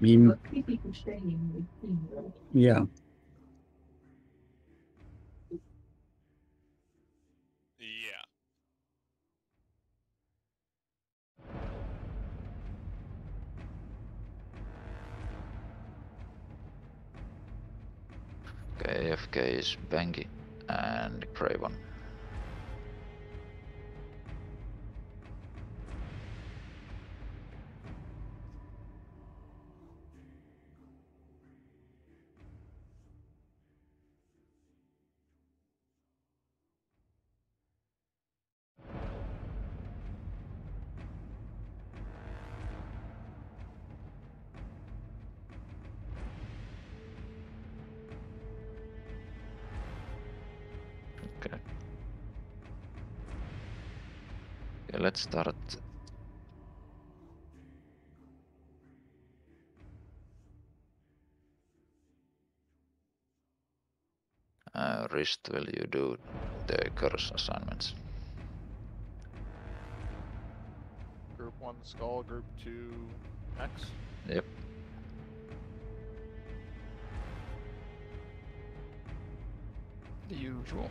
mean, people staying yeah. Yeah. Okay, AFK is Bangy and Craven. Let's start. Uh, Wrist, will you do the curse assignments? Group one skull, group two X. Yep. The usual.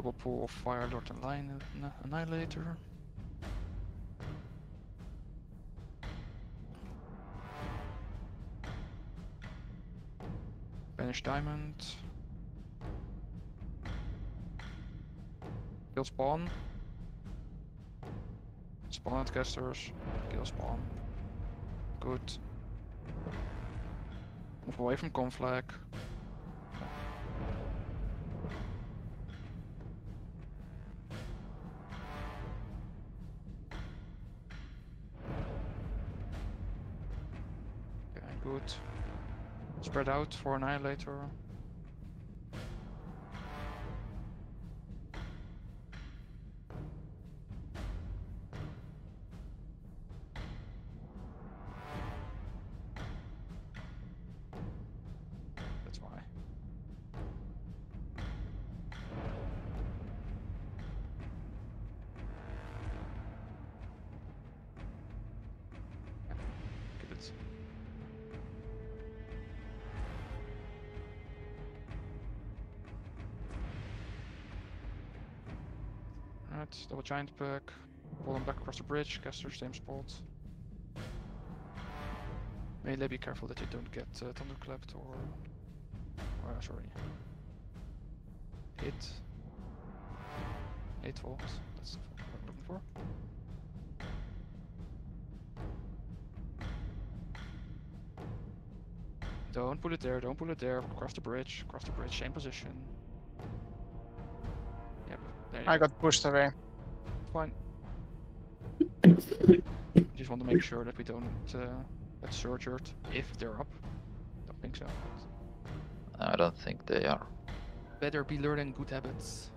Double pull of Fire Lord and Lion Anni- Annihilator. Banish Diamond. Kill Spawn. Spawn casters. Kill Spawn. Good. Move away from Conflag. Spread out for Annihilator. Double giant perk. Pull them back across the bridge, caster same spot. Melee, be careful that you don't get uh, thunderclapped or. uh, sorry. Hit. 8 volts, that's what I'm looking for. Don't put it there, don't put it there. Cross the bridge, cross the bridge, same position. Yep, there you I go. got pushed away. Fine. Just want to make sure that we don't uh, get surgered if they're up. Don't think so. I don't think they are. Better be learning good habits.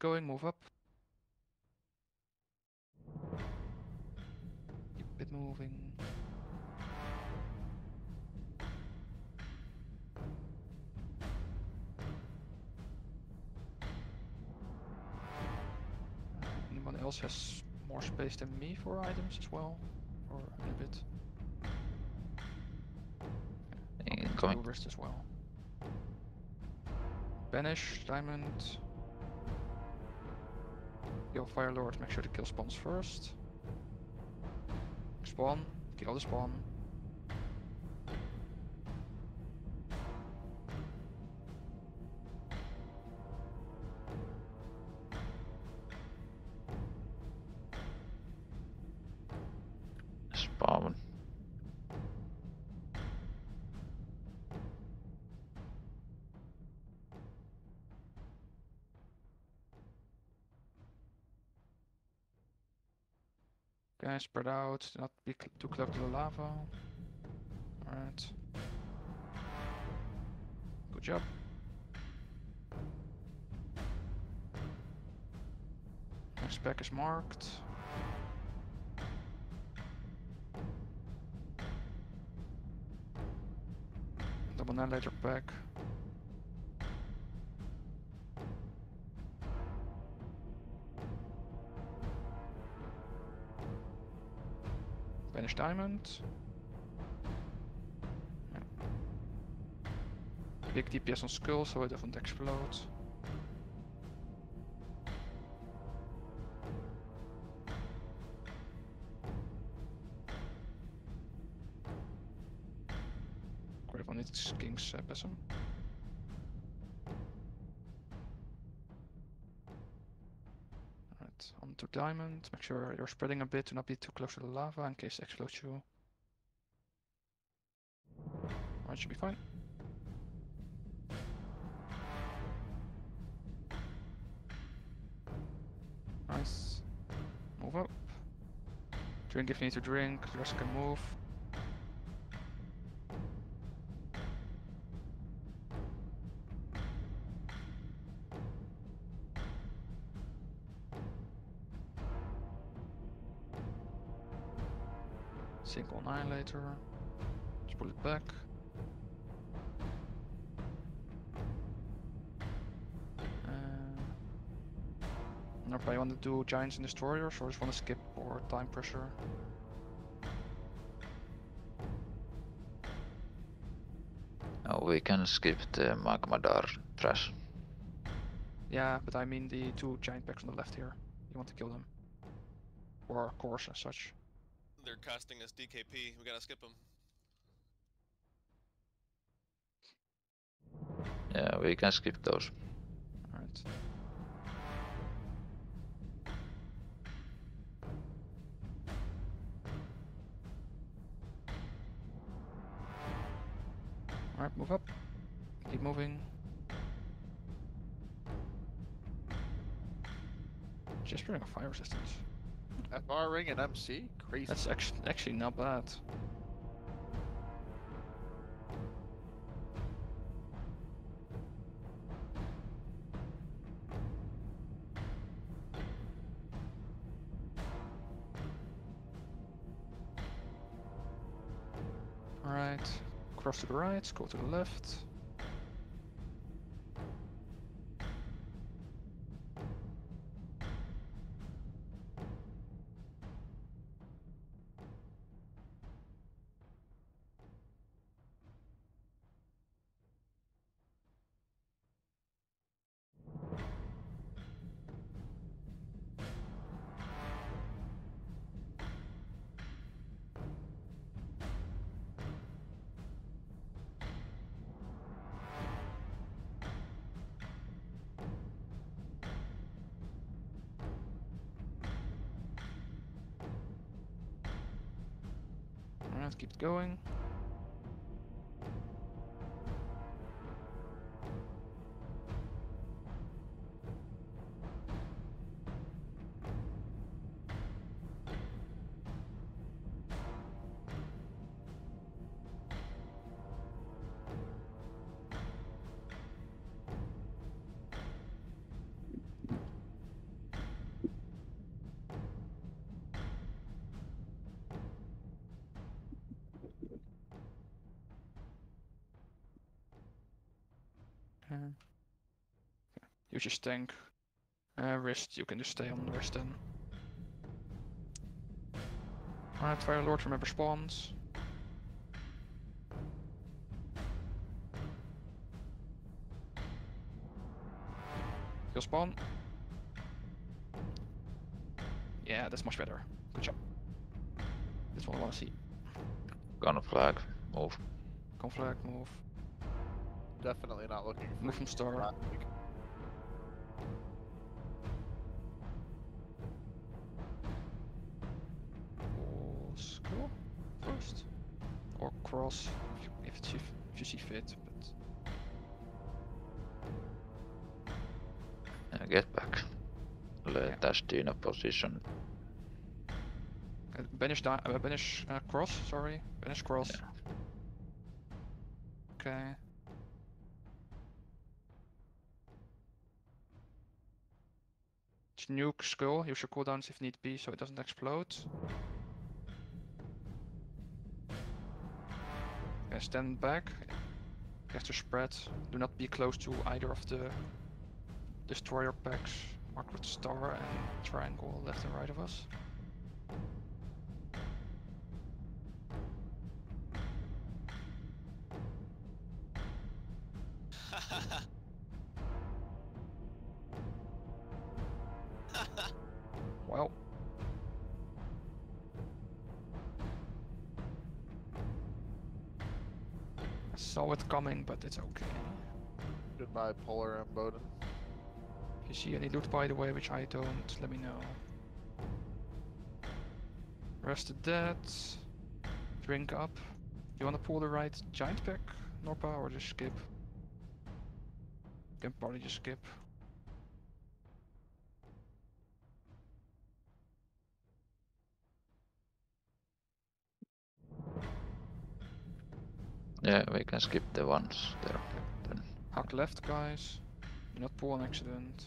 Going, move up. Keep it moving. Anyone else has more space than me for items as well? Or a bit? Incoming. Wrist as well. Banish, diamond. Kill Fire Lord, make sure to kill spawns first. Spawn, kill the. Spawn. Spread out, not be too close to the lava. Alright. Good job. Next pack is marked. Double annihilator pack. Vanish diamond. Yeah. DPS on skull so it doesn't explode. Grave on its king's uh, besom. Diamond. Make sure you're spreading a bit to not be too close to the lava in case it explodes you. Alright, should be fine. Nice. Move up. Drink if you need to drink, the rest can move. Let's pull it back. Uh, if I want to do giants and destroyers or just want to skip or time pressure. Oh, we can skip the Magmadar trash. Yeah, but I mean the two giant packs on the left here. You want to kill them. Or course as such. They're casting us DKP. We gotta skip them. Yeah, we can skip those. Alright. Alright, move up. Keep moving. Just bring a fire resistance. FR ring and MC? Crazy. That's actually actually not bad. Alright, cross to the right, go to the left. Alright, keep it going. Use your tank. Uh, wrist, you can just stay on the wrist then. Alright, Fire Lord, remember spawns. Kill spawn. Yeah, that's much better. Good job. That's what I want to see. Conflag. Move. Conflag, move. Definitely not looking for Move from star. traffic. Position. uh, banish di- uh, banish uh, cross. Sorry, banish cross. Yeah. Okay. Just Nuke skull. Use your cooldowns if need be, so it doesn't explode. Okay, stand back. Caster spread. Do not be close to either of the destroyer packs marked with star and triangle left and right of us. Well. I saw it coming, but it's okay. Goodbye, Polar and Bowden. If you see any loot, by the way, which I don't, let me know. Rest Rested dead. Drink up. You wanna pull the right giant pack, Norpa, or just skip? Can probably just skip. Yeah, we can skip the ones there. Then Hack left, guys. Do not pull an accident.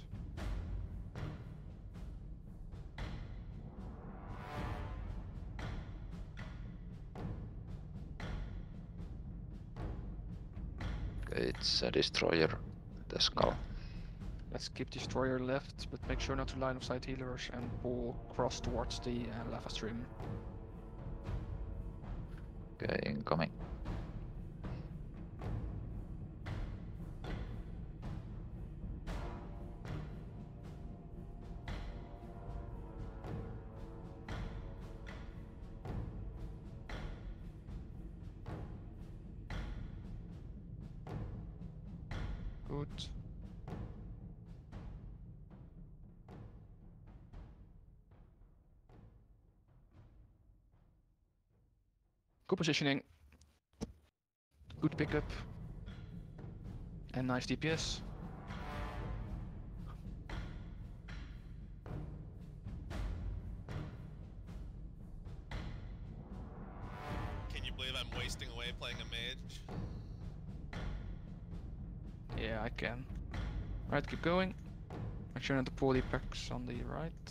It's a destroyer. The skull. Let's keep destroyer left, but make sure not to line of sight healers and pull cross towards the uh, lava stream. Okay, incoming. Positioning. Good pickup. And nice DPS. Can you believe I'm wasting away playing a mage? Yeah, I can. Right, keep going. Make sure not to pull the packs on the right.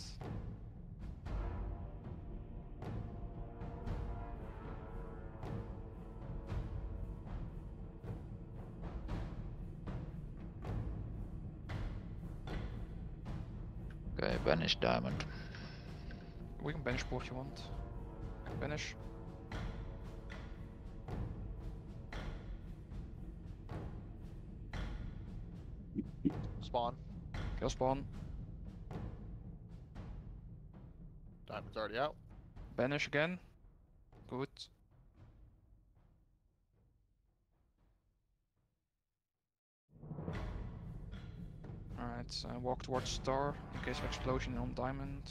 Okay, banish diamond. We can bench both if you want. Banish. Spawn. Kill spawn. Diamond's already out. Banish again. Good. Uh, walk towards star in case of explosion on diamond.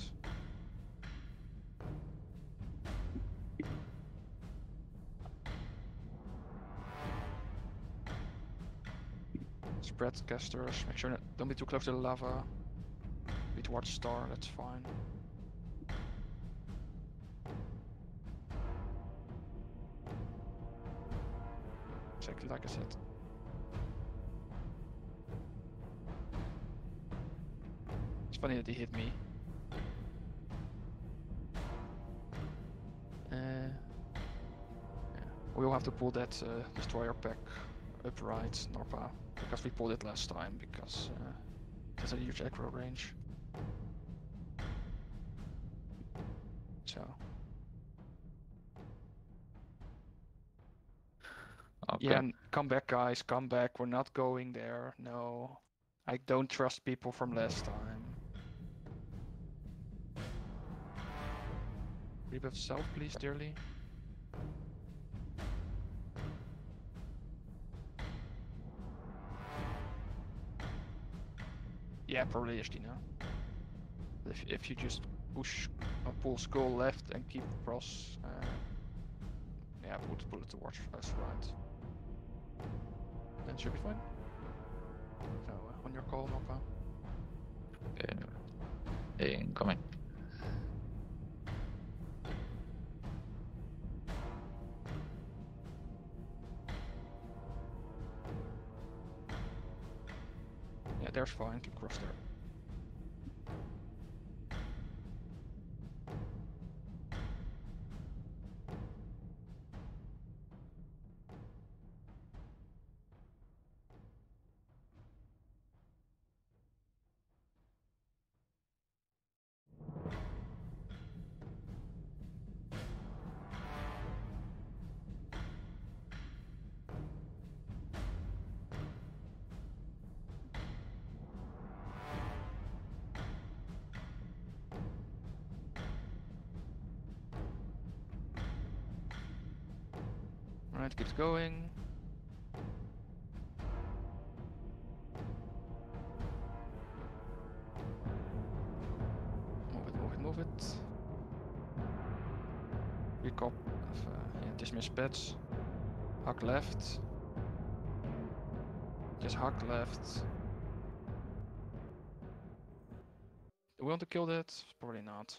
Spread casters, make sure that don't be too close to the lava. Be towards star, that's fine. Exactly like I said. Funny that he hit me. Uh, yeah. We'll have to pull that uh, destroyer pack upright Norpa because we pulled it last time because uh, it has a huge aggro range. So Okay. yeah, come back, guys. Come back. We're not going there. No, I don't trust people from last time. Rebuff south, please, dearly. Yeah, probably HD now. If if you just push uh, pull skull left and keep cross, uh, yeah, put pull it towards us right. Then should be fine. So uh, on your call, Norpa. Okay. Incoming. There's fine. Keep cross there. Going. Move it, move it, move it. Recop, of, uh, yeah, dismiss pets. Hack left. Just hack left. Do we want to kill that? Probably not.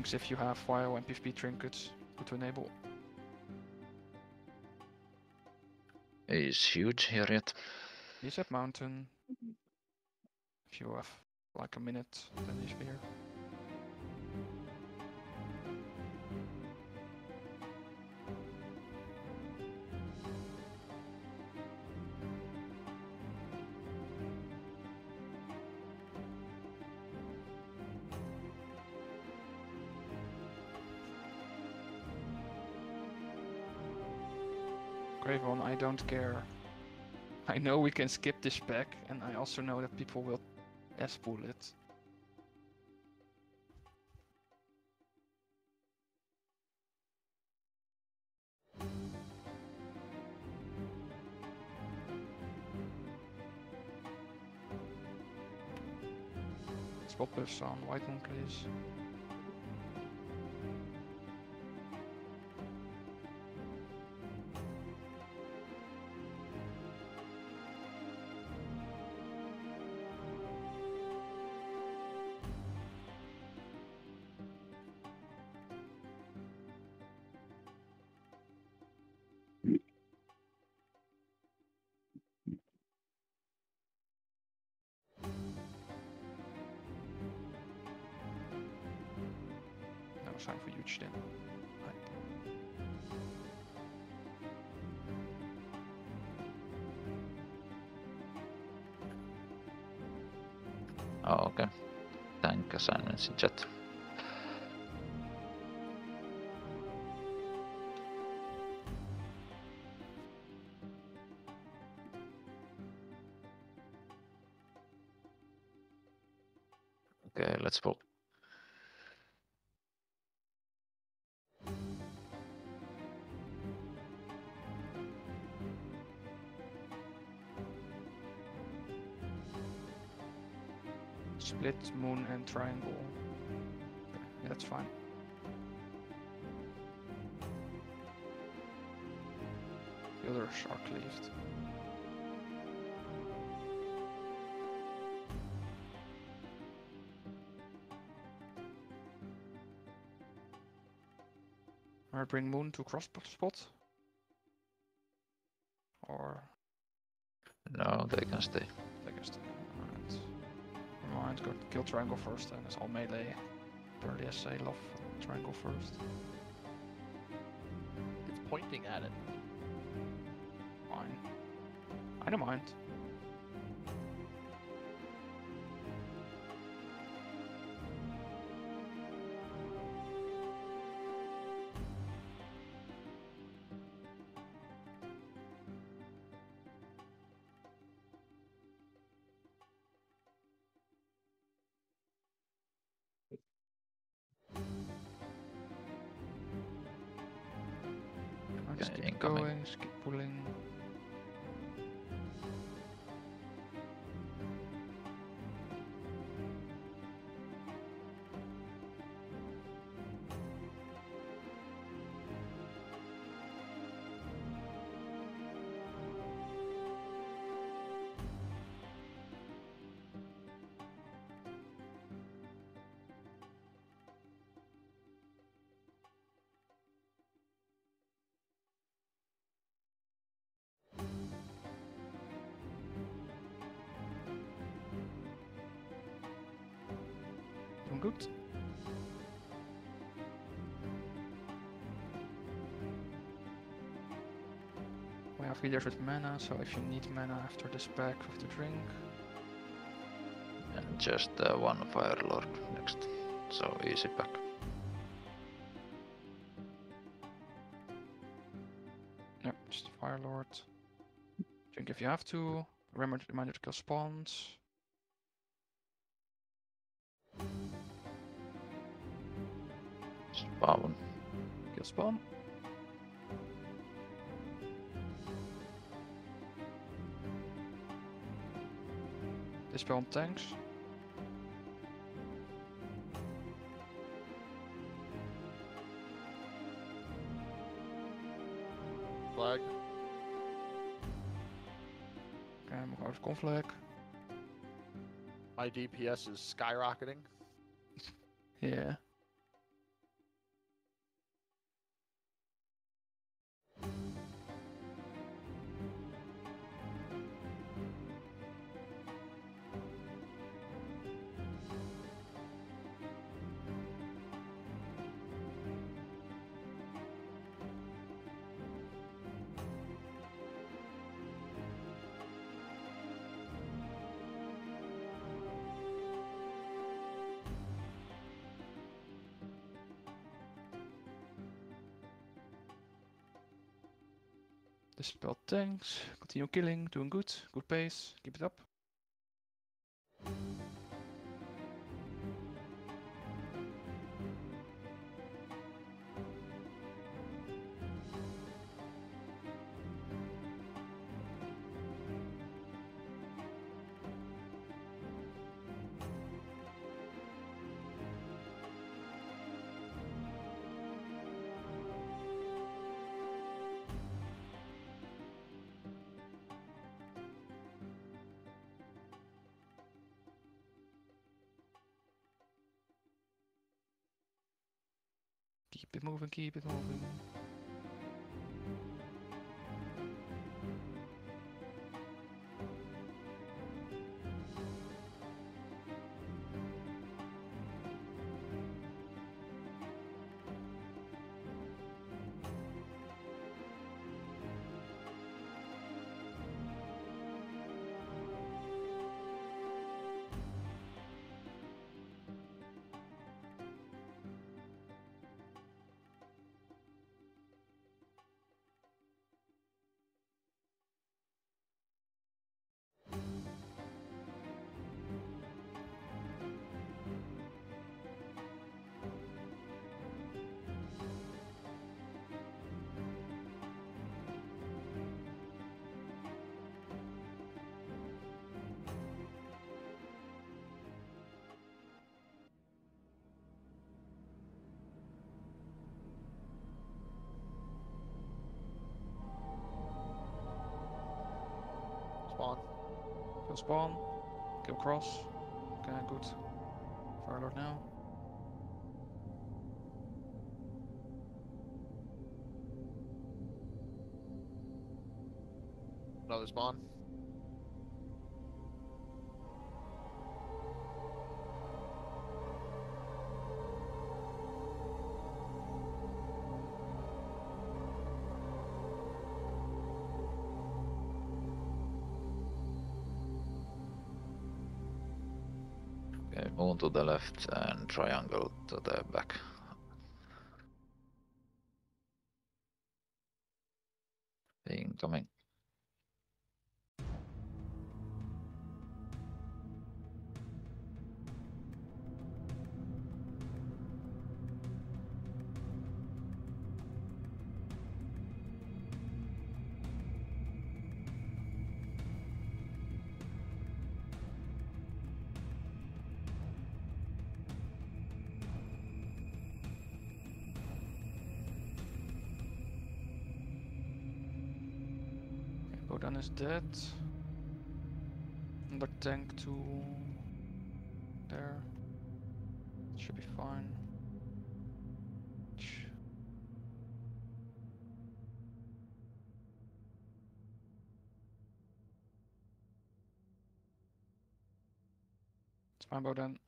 Tanks if you have fire and PvP trinkets good to enable. Is huge here yet? He's at mountain. If you have like a minute, then he's here. Grave one, I don't care. I know we can skip this pack, and I also know that people will S pull it. Spot buffs on white one, please. Split, moon, and triangle. Okay, that's fine. The others are cleaved. I bring moon to cross spot. Or No, they can stay. Alright. Go kill triangle first, and it's all melee. Apparently, I say love triangle first. It's pointing at it. Fine. I don't mind. Healers with mana, so if you need mana after this pack with the drink, And just uh, one Fire Lord next. So easy back. Yep, just Fire Lord. Drink if you have to. Remember, reminder to kill spawns. Spawn. Kill spawn. Dispel tanks. Flag. Okay, I'm going to conflict. My DPS is skyrocketing. Yeah. Dispel tanks. Continue killing. Doing good. Good pace. Keep it up. Moving. Keep it moving. Spawn. Kill cross. Okay, good. Fire Firelord now. Another spawn. To the left and triangle to the back. Dead. Another tank to there. Should be fine. It's fine, Bodan. Uh,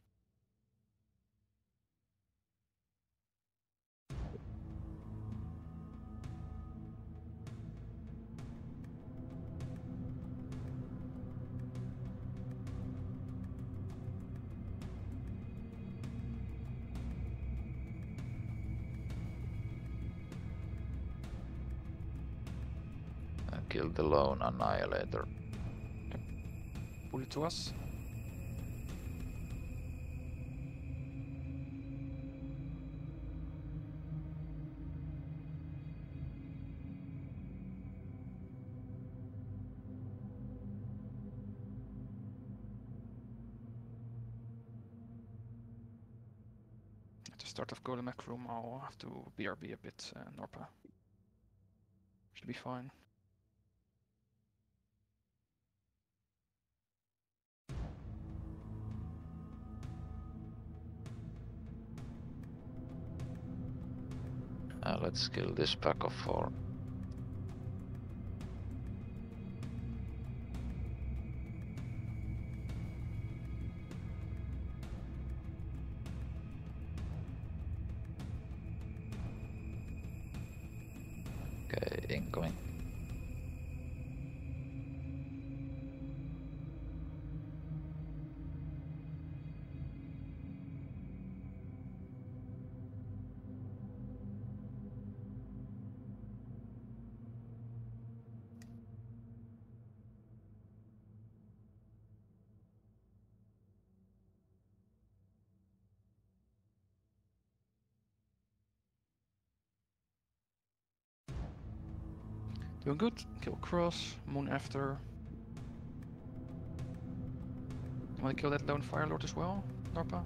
kill the lone annihilator. Pull it to us. At the start of Golemagg room, I'll have to BRB a bit, uh, Norpa. Should be fine. Uh, let's kill this pack of four. Okay, incoming. Doing good. Kill Cross, Moon after. Wanna kill that lone Fire Lord as well, Norpa?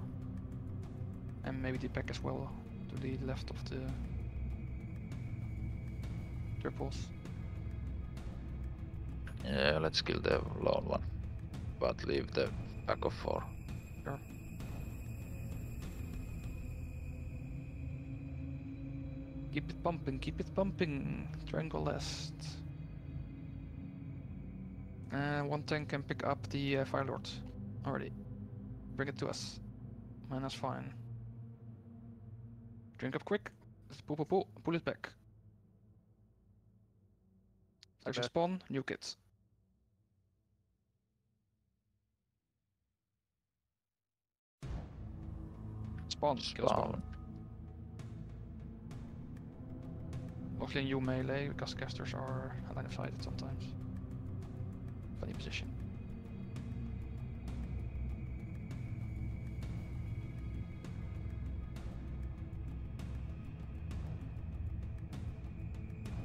And maybe the pack as well, to the left of the triples. Yeah, let's kill the lone one. But leave the pack of four. Keep it pumping, keep it pumping. Triangle last. Uh, one tank can pick up the uh, Fire Lord already. Bring it to us. Mine is fine. Drink up quick. Let's pull, pull, pull. Pull it back. A bad. spawn, nuke it. Spawn, kill spawn. Mostly in you melee, because casters are line of sighted sometimes. Funny position.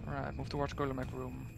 Alright, move towards Golemagg room.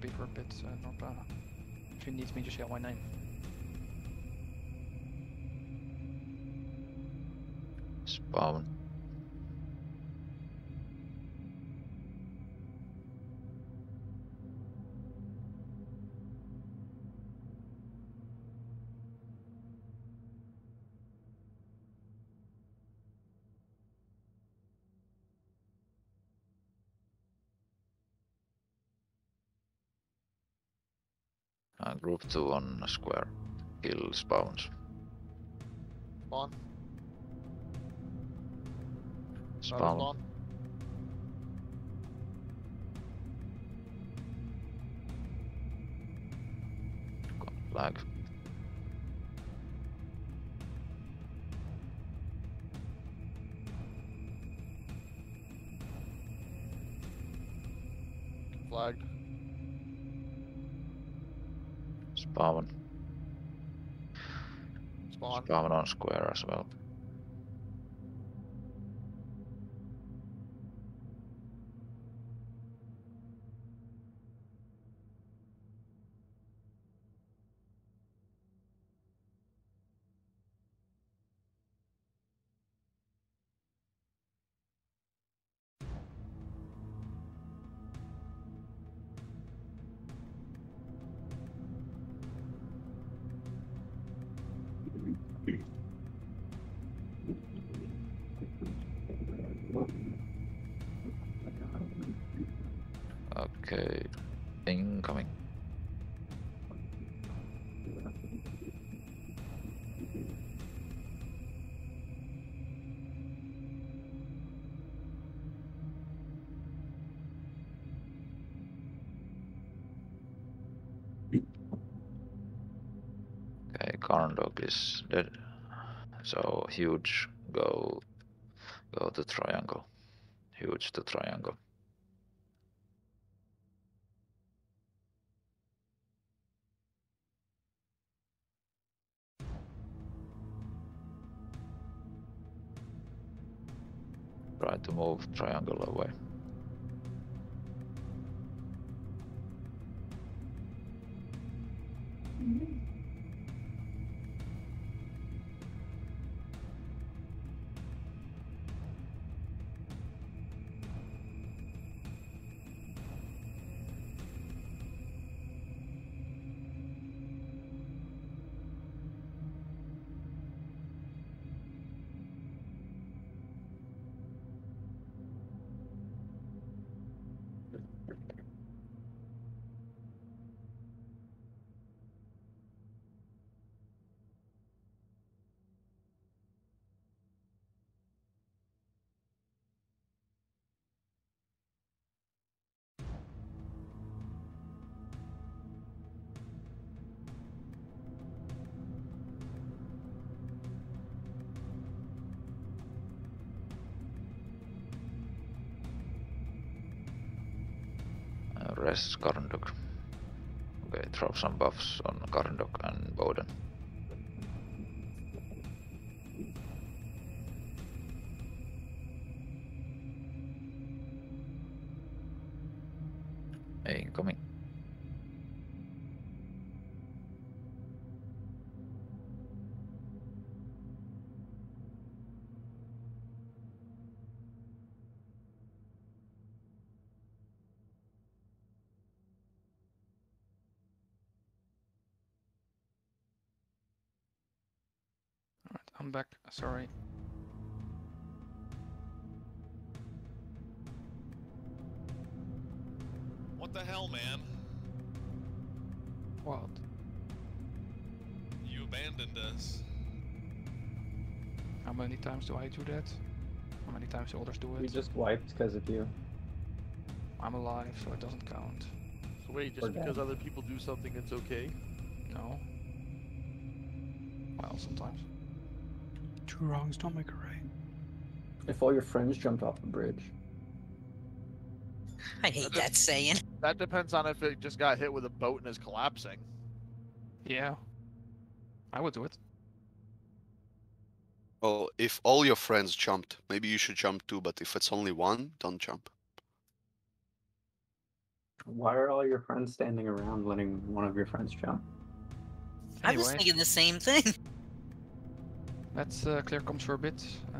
BRB for a bit, uh, Norpa. If you need me, just yell my name. Spawn. Group 2 on square. Kill spawns. Spawn. Spawn. spawn. Flagged. Spawn on square as well. Dead. So huge go go to triangle. Huge to triangle. Try to move triangle away. Some buffs on Karnduk and Bowden. I'm back. Sorry. What the hell, man? What? You abandoned us. How many times do I do that? How many times do others do it? We just wiped because of you. I'm alive, so it doesn't count. So wait, Or just because dead. other people do something, it's okay? No. Well, sometimes. Two wrongs don't make a right. If all your friends jumped off the bridge. I hate that saying. That depends on if it just got hit with a boat and is collapsing. Yeah. I would do it. Well, if all your friends jumped, maybe you should jump too, but if it's only one, don't jump. Why are all your friends standing around letting one of your friends jump? I was thinking the same thing. Let's uh, clear comms for a bit. Uh,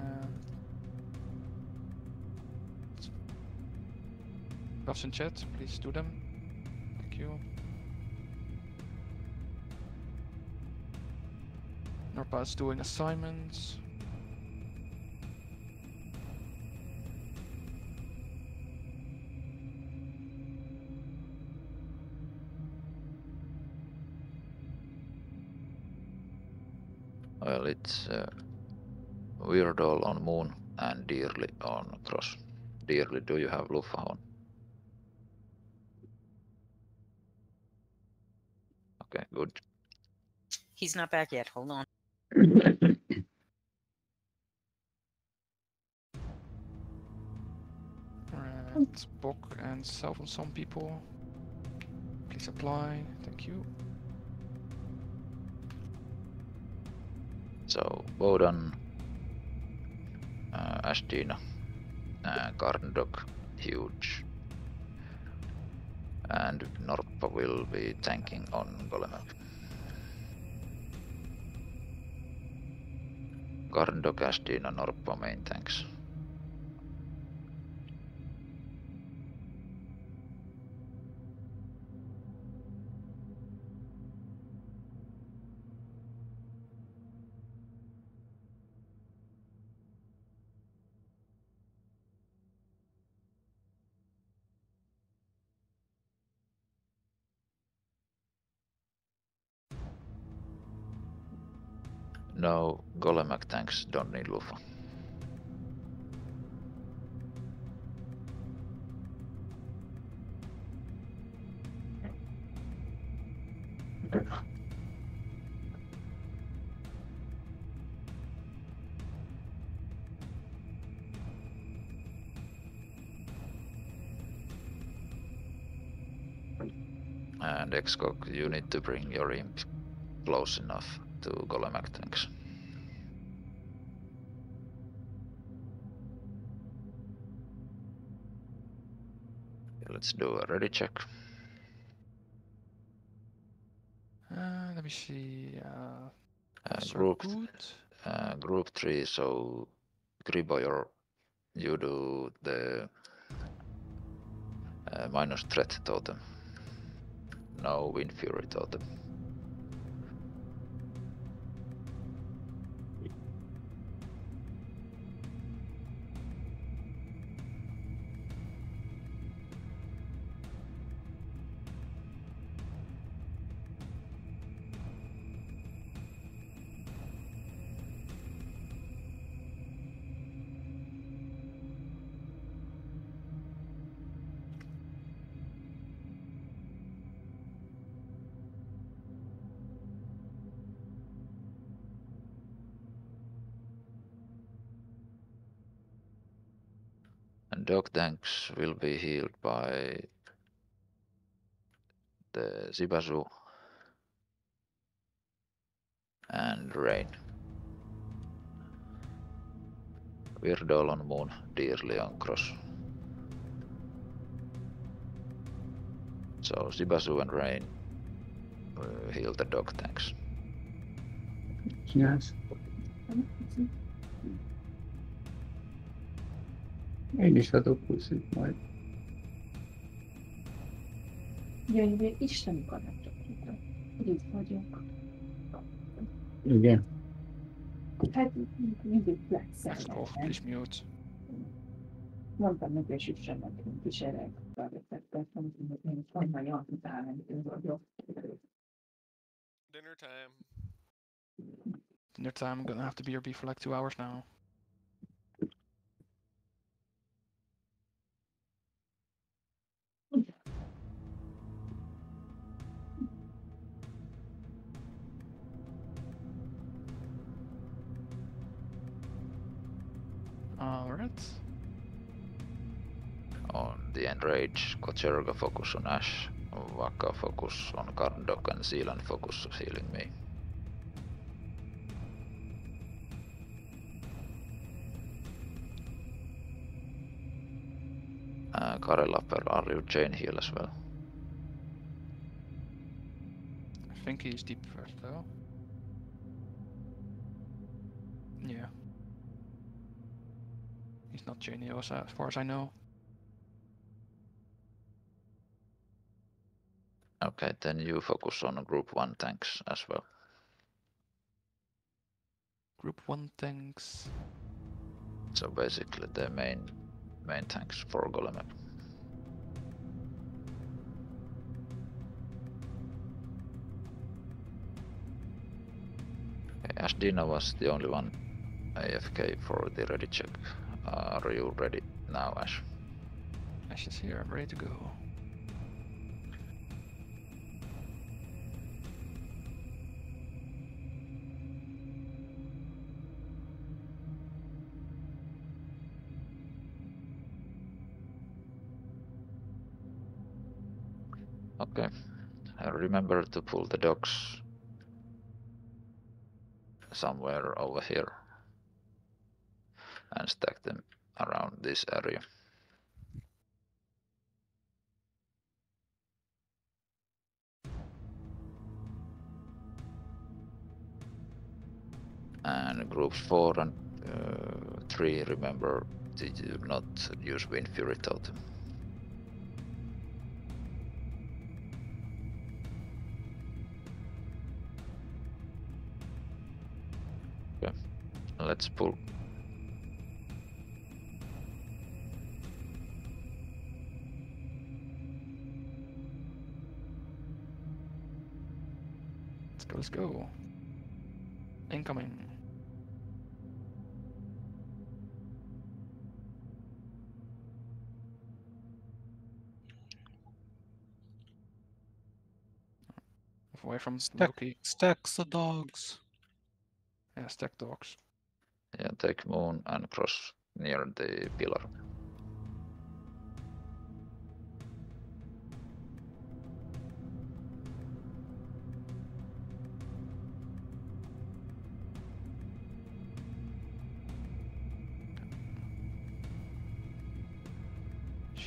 in chat, please do them. Thank you. Norpa is doing assignments. It's uh, Weirdall on Moon and Dearly on Cross. Dearly, do you have Lufa on? Okay, good. He's not back yet. Hold on. Alright, Bok and South on some people. Please apply. Thank you. So, Bodan, uh, Ashdina, uh, Garden Dog, Huge. And Norpa will be tanking on Golemagg. Garden Dog, Ashdina, Norpa main tanks. Golemagg tanks don't need Lufa. And Xcog, you need to bring your imp close enough to Golemagg tanks. Let's do a ready check. Uh, let me see. Uh, Uh, group, uh, group three. So, Griboyer, you do the uh, minus threat totem. No wind fury totem. Tanks will be healed by the Zibazu and Rain. Weirdall on Moon, Dearly on Cross. So Zibazu and Rain uh, heal the dog tanks. Yes. Én is adok puszit majd. Gyönyörű, Isten karakterítő. Itt vagyok. Igen. Hát mindig Off, flexelnek. please mute. Mondtam neki, hogy süssem nekünk kis erek. Felvetettek, hogy én van nagyon utálmentő vagyok. Dinner time. Dinner time. I'm gonna have to BRB for like two hours now. On the enrage, Kocherga focus on Ash, Waka focus on Karndok, and Zealand focus on healing me. Uh, Karelapper, are you chain heal as well? I think he's deep first though. Yeah. He's not Genios as far as I know. Okay, then you focus on group one tanks as well. Group one tanks. So basically the main main tanks for Golem. Ashdina was the only one AFK for the ready check. Are you ready now, Ash? Ash is here, I'm ready to go. Okay. Uh, remember to pull the dogs somewhere over here and stack them around this area. And groups 4 and uh, 3, remember to do not use Wind Fury Totem. Okay, let's pull. Let's go, let's go. Incoming. Away from Stack, Loki. stacks the dogs. Yeah, stack dogs. Yeah, take moon and cross near the pillar.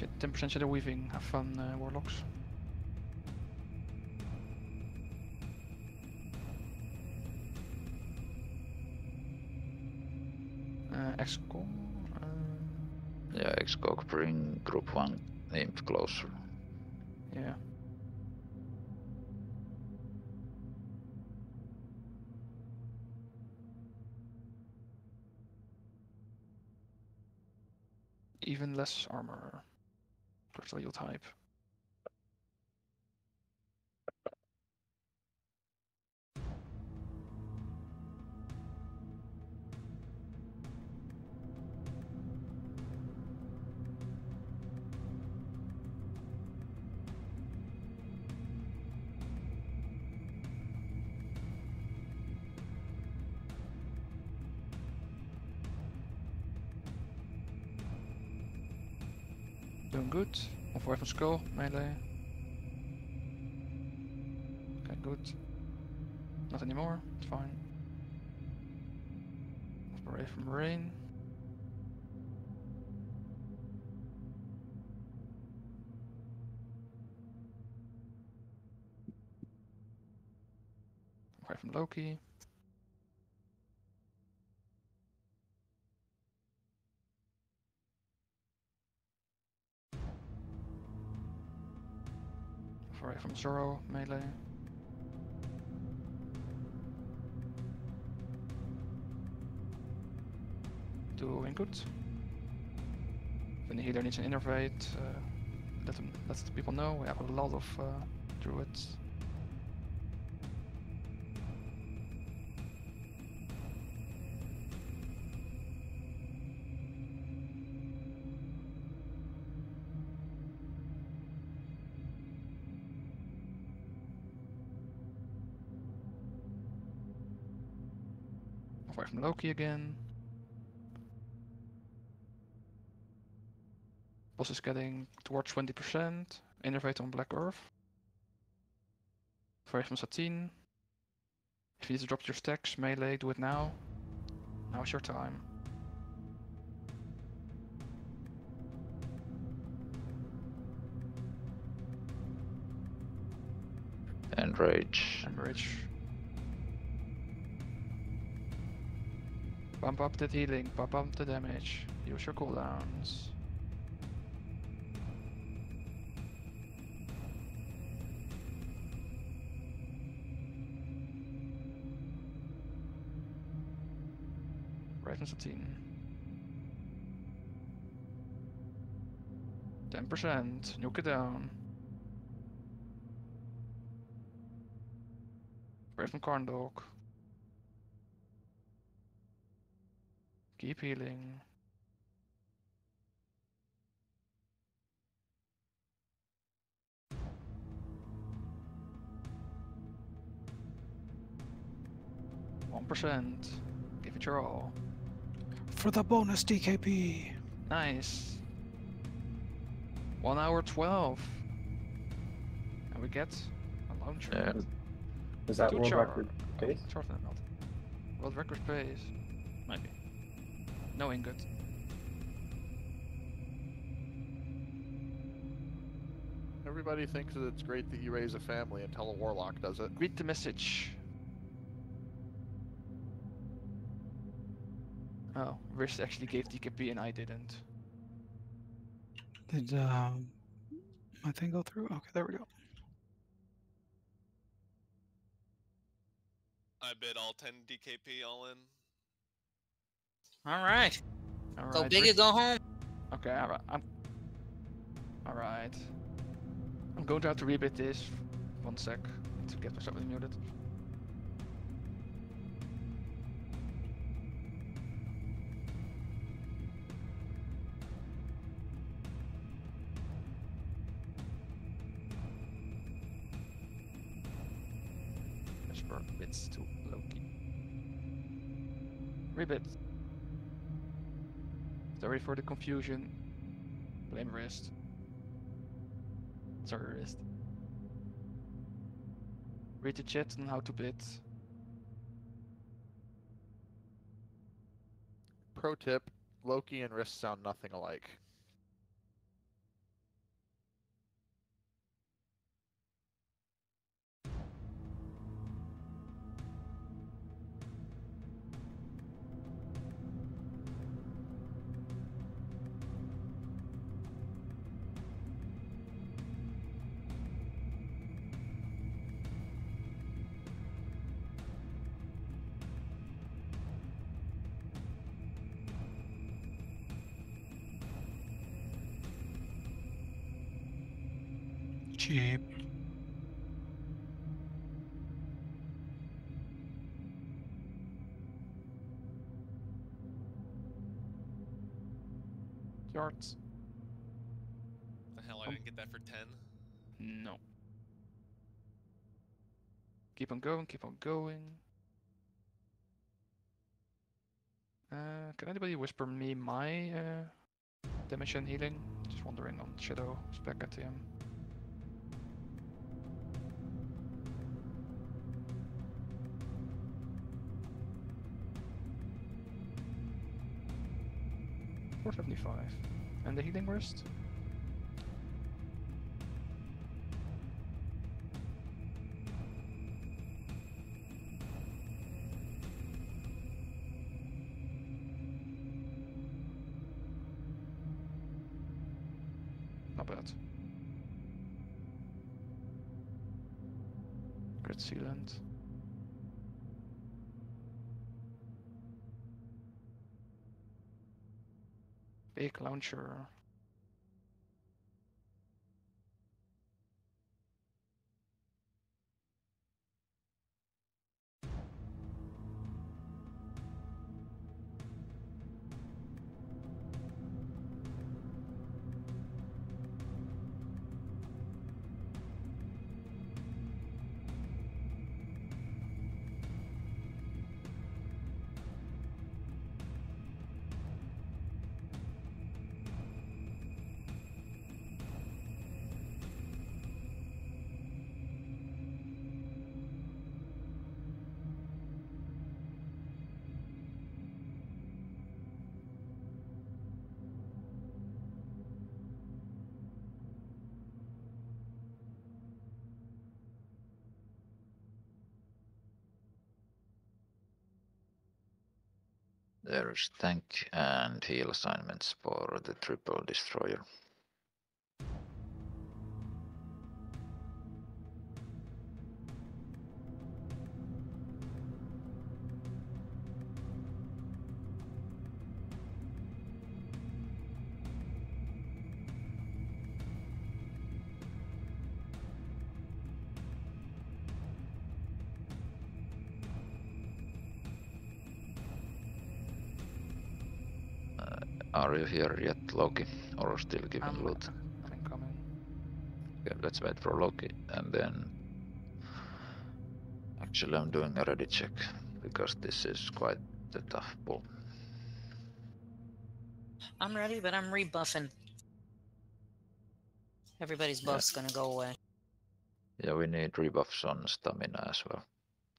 Shit, 10% shadow weaving. Have fun, uh, warlocks. Uh. Uh, Yeah, Xcog bring group 1 imp closer. yeah. Even less armor. Yield type. From skull, melee. Okay, good. Not anymore, it's fine. Away from rain. Away from Loki. Zoro, melee. Doing good. When the healer needs an innervate, uh, let them let the people know. We have a lot of uh, druids. Loki again. Boss is getting towards 20%. Innervate on Black Earth. Away from Satine. If you need to drop your stacks, melee, do it now. Now's your time. And rage. I'm rich. Bump up the healing, bump up the damage. Use your cooldowns. Right, Constantine. Ten percent. Nuke it down. Spray from corn dog. Keep healing. One percent. Give it your all. For the bonus DKP. Nice. One hour twelve. And we get a launcher. Yeah. Is that Two world char- record pace? Short than not. World record pace. Maybe. No ingot. Everybody thinks that it's great that you raise a family until a warlock does it. Read the message. Oh, Rish actually gave DKP and I didn't. Did um, my thing go through? Okay, there we go. I bid all 10 DKP all in. All right. Alright. Go big or go home. Okay, alright. I'm. Alright. I'm going to have to rebid this. One sec. To get myself muted. Whisper bits to Loki. Rebid. Sorry for the confusion. Blame wrist. Sorry, wrist. Read the chat on how to bid. Pro tip: Loki and Wrist sound nothing alike. The hell, I Um, didn't get that for 10. No. Keep on going, keep on going. Uh, can anybody whisper me my uh, damage and healing? Just wondering on Shadow spec at him. Four seventy five. And the healing burst? Not bad. Grid sealant. Big launcher. Tank and heal assignments for the triple destroyer. Are you here yet, Loki? Or still giving I'm, loot? I'm incoming. Okay, let's wait for Loki and then. Actually, I'm doing a ready check because this is quite a tough pull. I'm ready, but I'm rebuffing. Everybody's Yeah. buff's gonna go away. Yeah, we need rebuffs on stamina as well.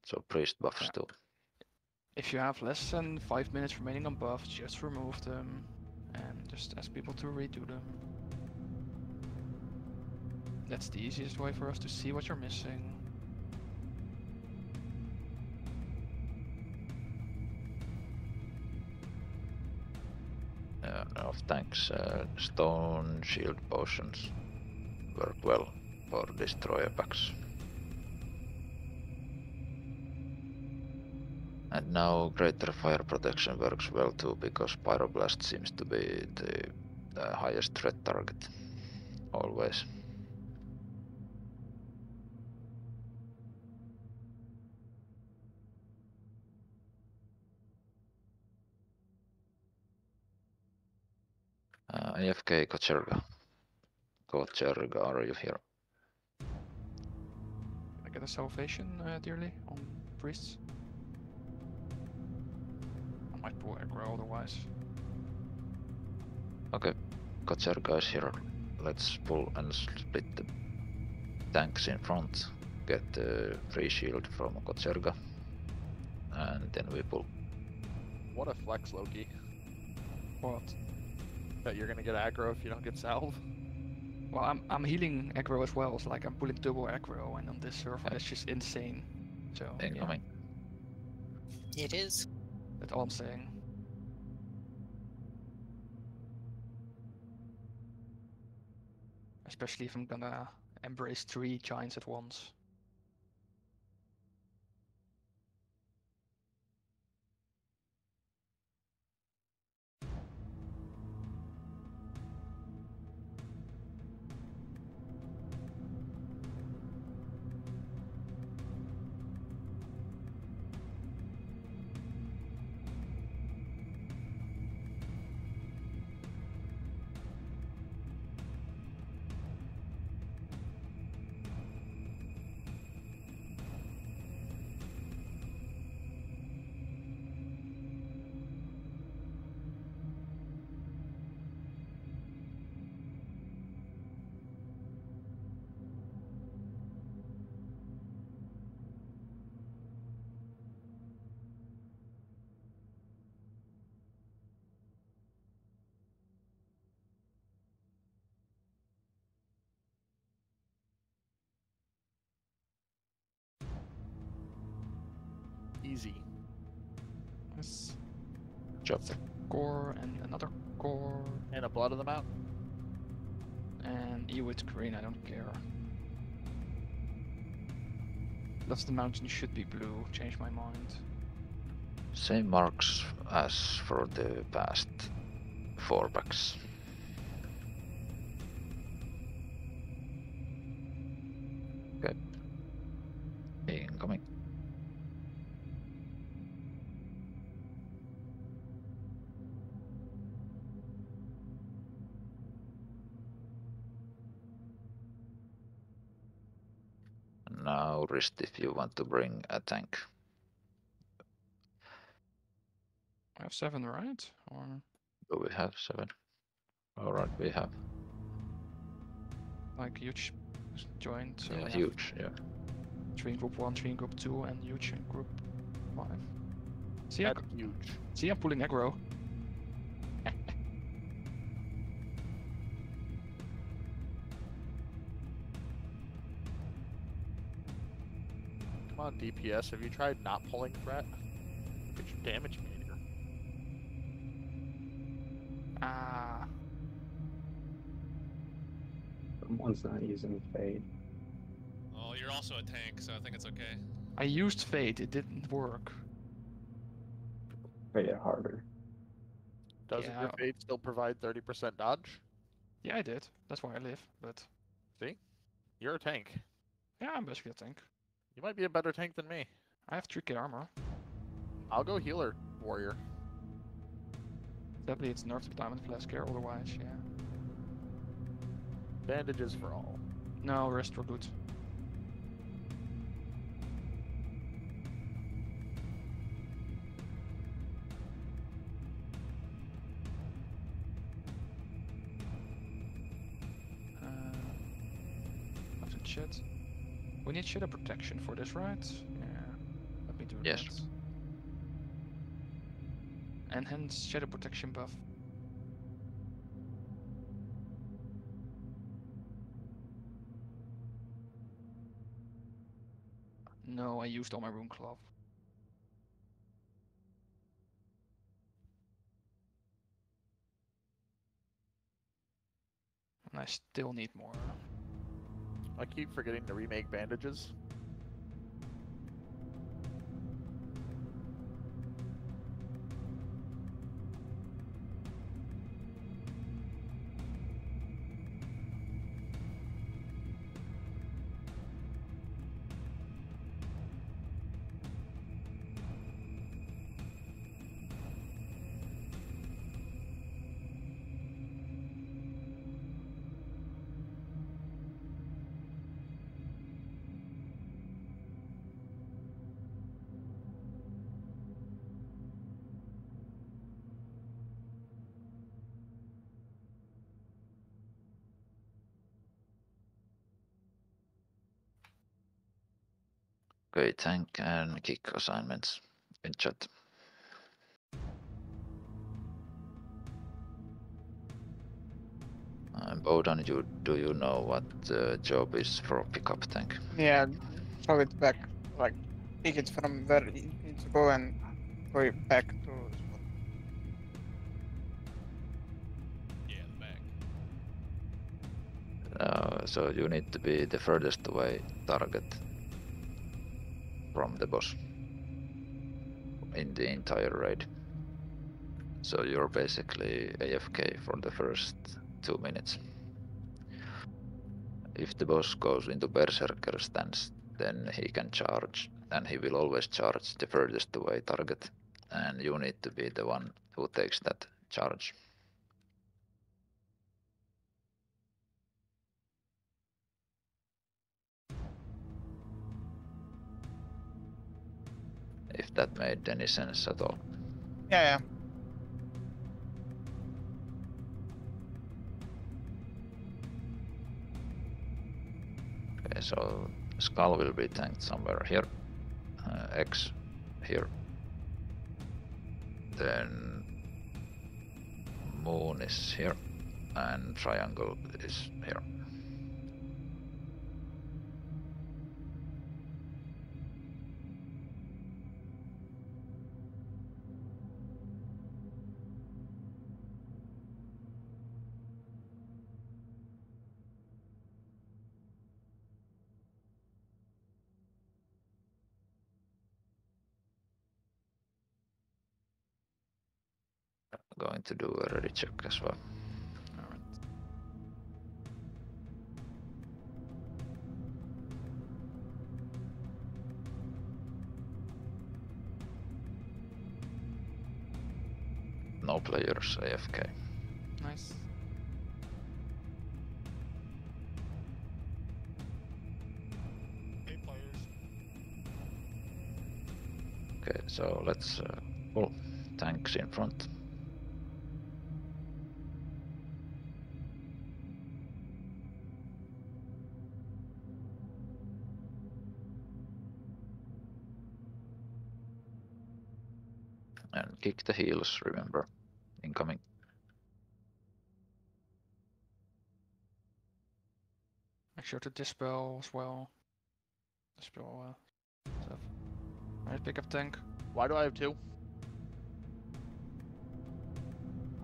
So priest buffs Yeah. too. If you have less than five minutes remaining on buffs, just remove them and just ask people to redo them. That's the easiest way for us to see what you're missing. Yeah, of tanks, uh, stone shield potions work well for destroyer packs. And now greater fire protection works well too because pyroblast seems to be the highest threat target always. Uh, AFK Kocherga. Kocherga, are you here? I get a salvation, uh, dearly, on priests? I might pull aggro otherwise. Okay, Kocherga is here. Let's pull and split the tanks in front. Get uh, the free shield from Kocherga. And then we pull. What a flex, Loki. What? That you're gonna get aggro if you don't get salve. Well, I'm I'm healing aggro as well. So like I'm pulling double aggro, and on this server, Yeah. that's just insane. So yeah, Incoming. It is. That's all I'm saying. Especially if I'm gonna embrace three giants at once. Core and another core And a blood of the mountain. and you with green. I don't care. That's the mountain should be blue. Change my mind. Same marks as for the past four packs. Now wrist if you want to bring a tank. I have seven, right? Or Do we have seven? Alright, we have. like huge joint. So yeah, we have huge, yeah. Three in group one, three in group two, and huge in group five. See, I, That's huge. see, I'm pulling aggro. On, DPS. Have you tried not pulling threat? Look at your damage meter. Ah, Someone's not using fade. Oh, you're also a tank, so I think it's okay. I used Fade, It didn't work. Fade it harder. Doesn't your fade still provide 30% dodge? Yeah, I did. That's why I live. But See? You're a tank. yeah, I'm basically a tank. You might be a better tank than me. I have 3k armor. I'll go healer, warrior. Definitely it's nerfed with diamond flask here. Otherwise, yeah. Bandages for all. No, rest were good. Uh, it shit? We need shadow protection for this, right? Yeah. Let me do Yes. that. Enhanced shadow protection buff. No, I used all my rune cloth. And I still need more. I keep forgetting to remake bandages. Tank and kick assignments in chat. Uh, Bodan, you do you know what the job is for pickup tank? Yeah, throw it back, like pick it from where it needs to go and throw it back to the spot. Yeah, back. Uh, so you need to be the furthest away target from the boss in the entire raid. So you're basically AFK for the first two minutes. If the boss goes into berserker stance, then he can charge, and he will always charge the furthest away target, and you need to be the one who takes that charge. If that made any sense at all. Yeah, yeah. Okay, so skull will be tanked somewhere here. Uh, X here. Then moon is here, and triangle is here. To do a ready check as well. No players AFK. Nice. Eight players. Okay, so let's uh, pull tanks in front. And kick the heels, remember. Incoming. Make sure to dispel as well. Dispel uh, stuff. Alright, pick up tank. Why do I have two?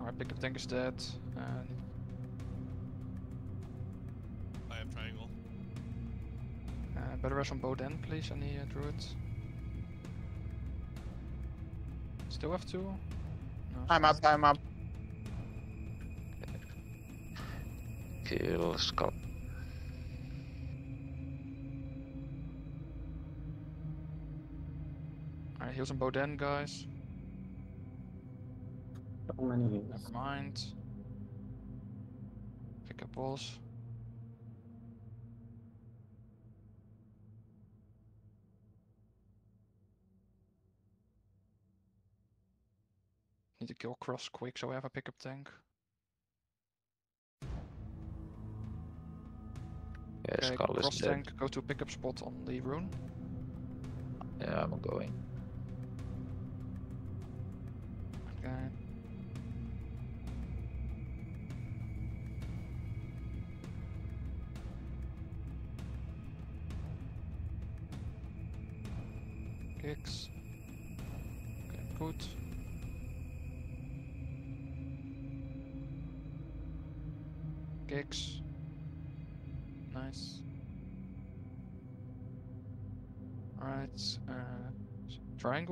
Alright, Alright, pickup tank is dead. And I have triangle. uh, better rush on Bowden, please, any uh, druids. Still have two? No, I'm up, I'm up. Kill skull. Alright, heals some Bowden, guys. So many heals. Never mind. Pick up balls. Need to kill cross quick so I have a pickup tank. Yeah, Okay, skull is cross dead. tank, go to pickup spot on the rune. Yeah, I'm going. Okay. Kicks. Okay, good.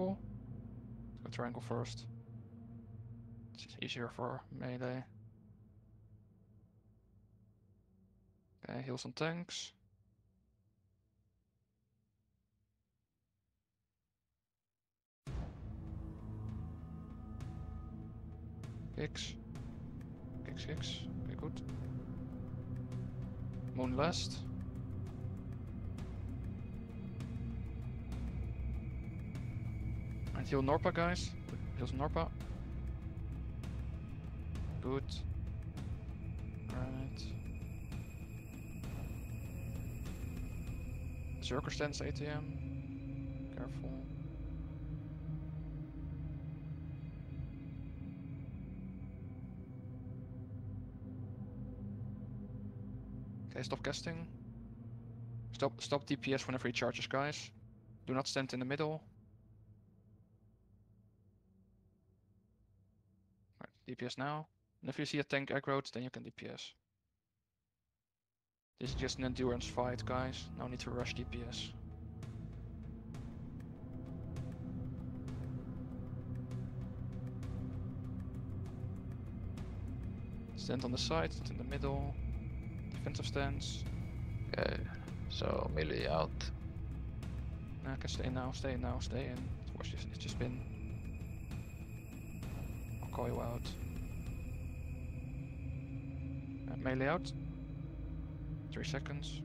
Triangle. Let's go triangle first. It's easier for melee. Okay, heal some tanks. Kicks. Kicks, kicks. Okay, good. Moon last. And heal Norpa, guys. Heals Norpa. Good. Right. Stands ATM. Careful. Okay, stop casting. Stop stop DPS whenever he charges, guys. Do not stand in the middle. DPS now. And if you see a tank aggroed, then you can DPS. This is just an endurance fight, guys. No need to rush DPS. Stand on the side, stand in the middle. Defensive stance. Okay, so melee out. I can stay now, stay now, stay in. Watch this, it's just been. I'll call you out. Melee out. Three seconds.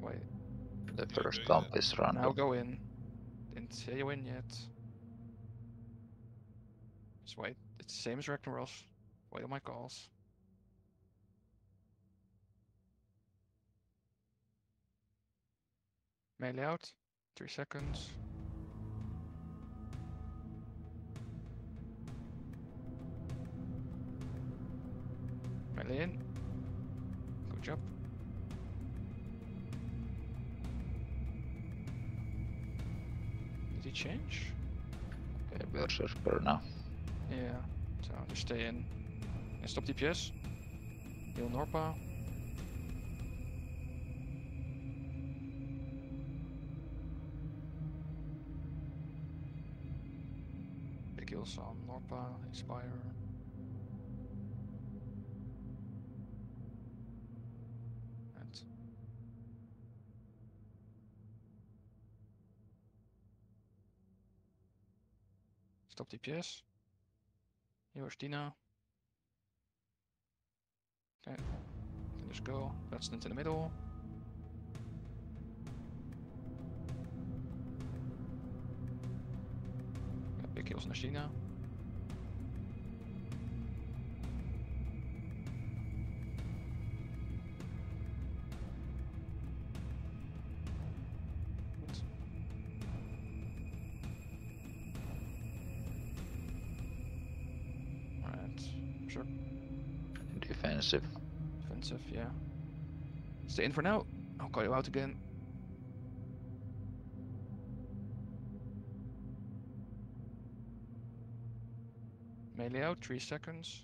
Wait, The first okay, dump yeah. is now random. go in. Didn't see you in yet. Just wait, it's the same as Ragnaros. Wait on my calls. Melee out. Three seconds. In. Good job. Did he change? Okay, Berserker now. Yeah, so just stay in. And stop DPS. Heal Norpa. Heals on Norpa, Expire. Stop DPS. Here's Dina. Okay. Can just go. That's into the middle. Big heals on Ashdina. Good. sure. Defensive. Defensive, yeah. Stay in for now. I'll call you out again. Melee out, three seconds.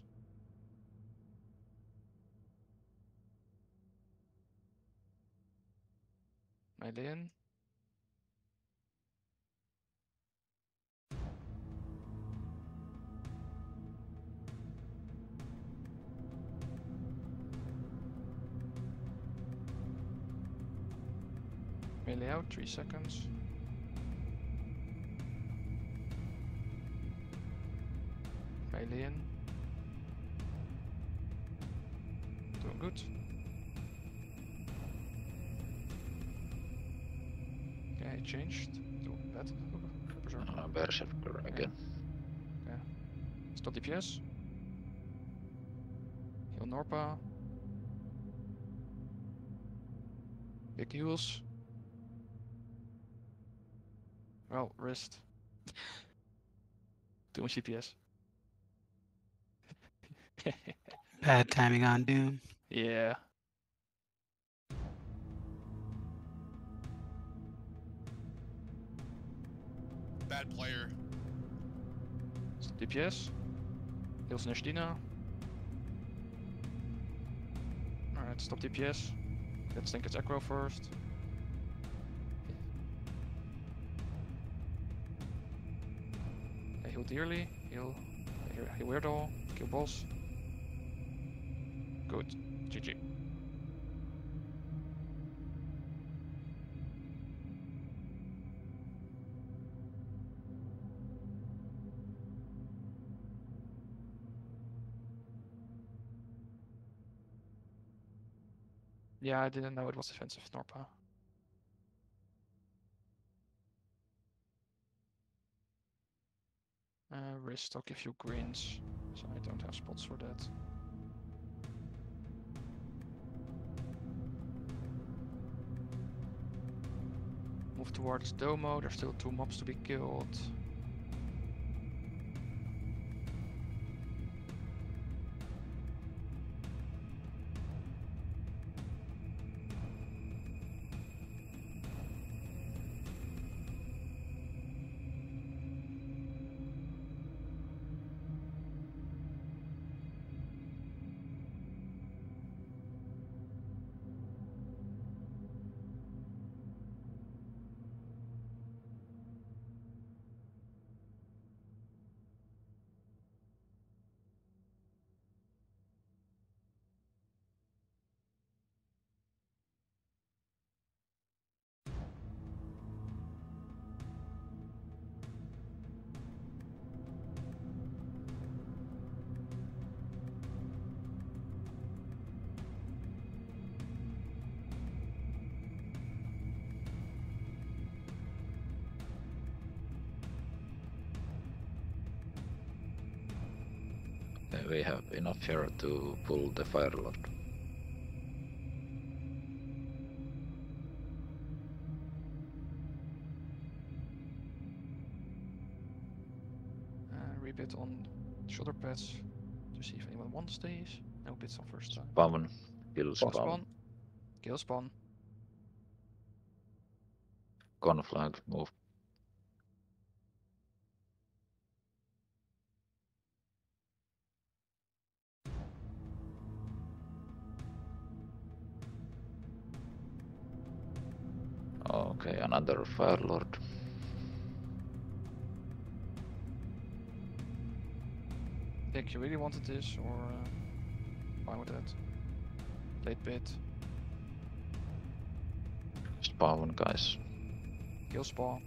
Melee in. Out, 3 seconds. Melee in. Doing good. Okay, I changed to bad. Berserker. Uh, Berserker again. Stop DPS. Heal Norpa. Big heals. Well, wrist. Too much DPS. Bad timing on Doom. yeah. Bad player. Stop DPS. Heals Neshdina. Alright, stop DPS. Let's think it's aggro first. Dearly. Heal. Heal weirdo. Kill boss. Good. GG. Yeah, I didn't know it was offensive Norpa. Wrist, I'll give you greens, so I don't have spots for that. Move towards Domo, there's still two mobs to be killed. Here to pull the Fire Lord. Uh, rebit on shoulder pads to see if anyone wants these. No bits on first time. Spawn. Kill Spawn. Kill spawn. Conflag. Move. Fire Lord. Dick, you really wanted this, or uh, fine with that? Late bit. Spawn, guys. Kill. Spawn.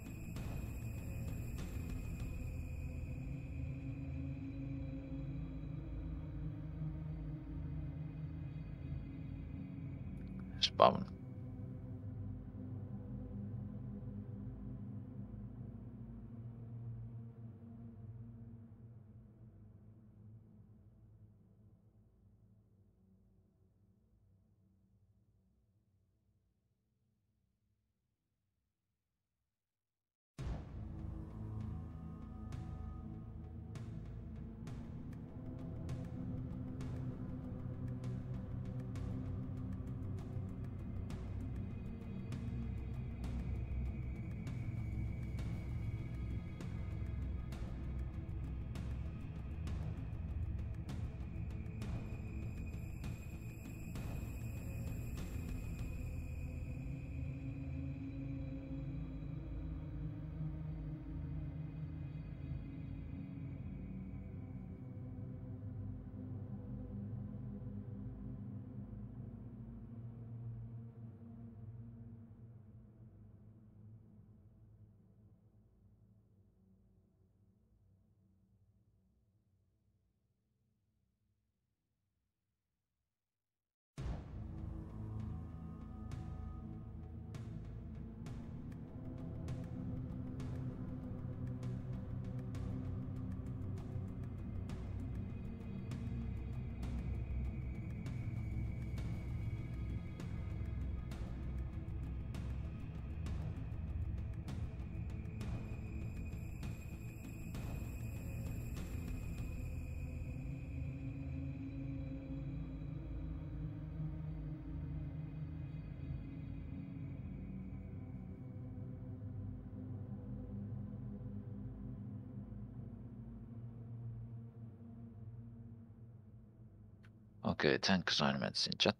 Okay, tank assignments in chat.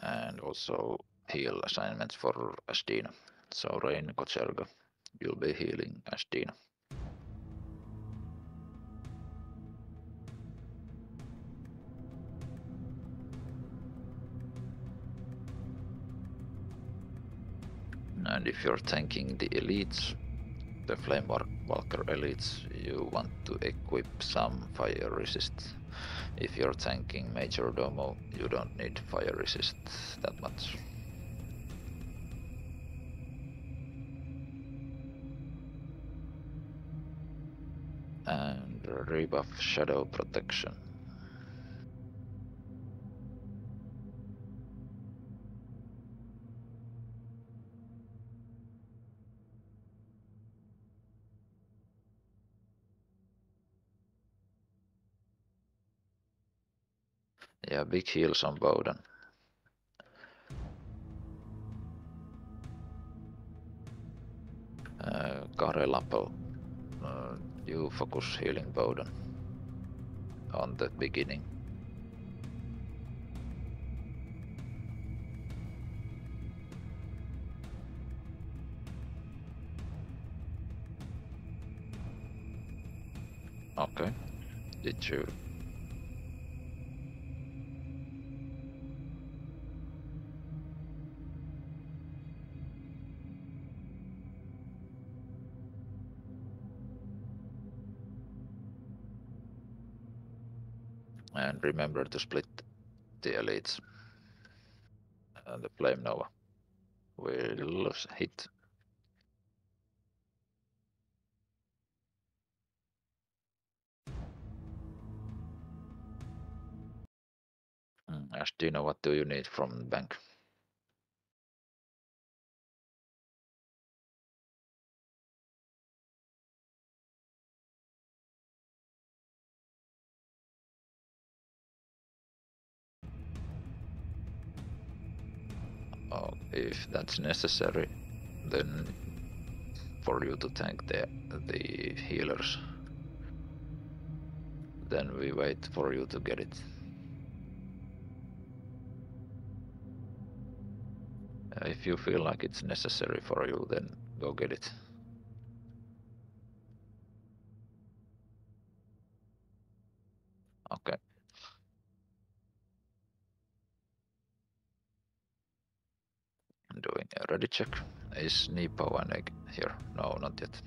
And also heal assignments for Ashdina. So Rain Kotserga, you'll be healing Ashdina. And if you're tanking the elites, the Flame Walker elites, you want to equip some fire resist. If you're tanking Major Domo, you don't need fire resist that much. And rebuff Shadow Protection. Big heals on Bowden. Uh, Karelapo, uh, you focus healing Bowden on the beginning. Okay. Did you and remember to split the elites. And the Flame Nova will hit. Mm, Ash, do you know what do you need from the bank? If that's necessary, then for you to tank the the healers, then we wait for you to get it. Uh, If you feel like it's necessary for you, then go get it. Okay. Doing a ready check. Is Nepo and egg here? No, not yet.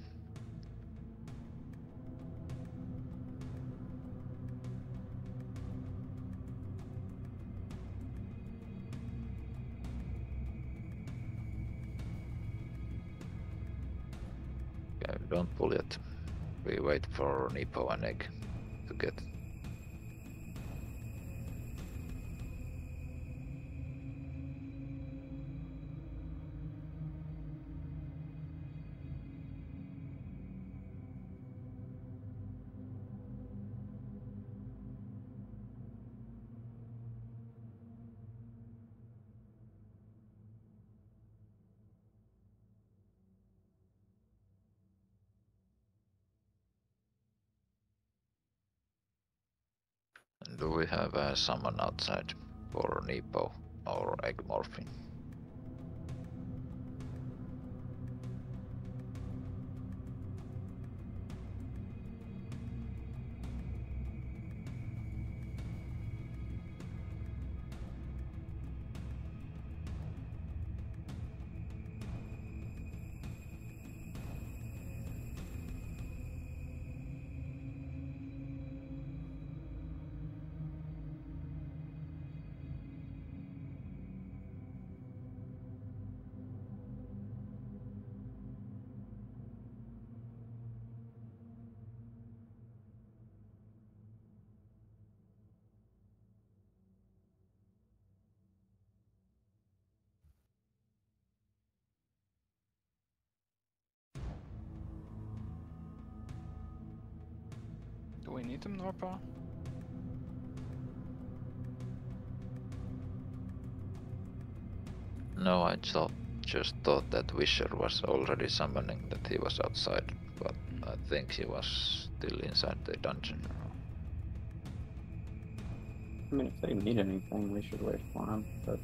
Okay, don't pull yet. We wait for Nepo and egg to get. Someone outside for Nepo or egg morphine? Do we Norpa? No, I thought, just thought that Wisher was already summoning that he was outside, but I think he was still inside the dungeon. I mean, if they need anything, we should wait for them, but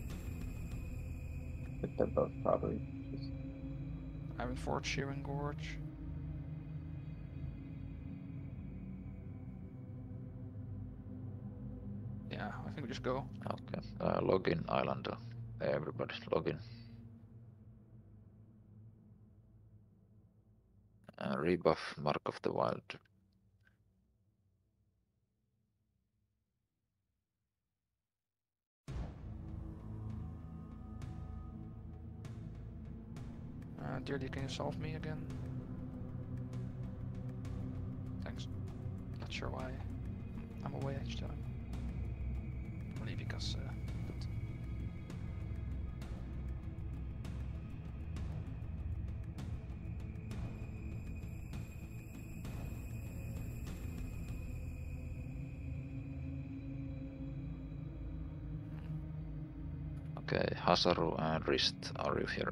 but they're both probably just Iron Fort, Searing Gorge. Think we just go. Okay. Uh, login Islander. Everybody login. Uh, rebuff Mark of the Wild. Uh, Dearly, can you solve me again? Thanks. Not sure why I'm away each time. Only because. Uh, Okay, Hasaru and Rist, are you here?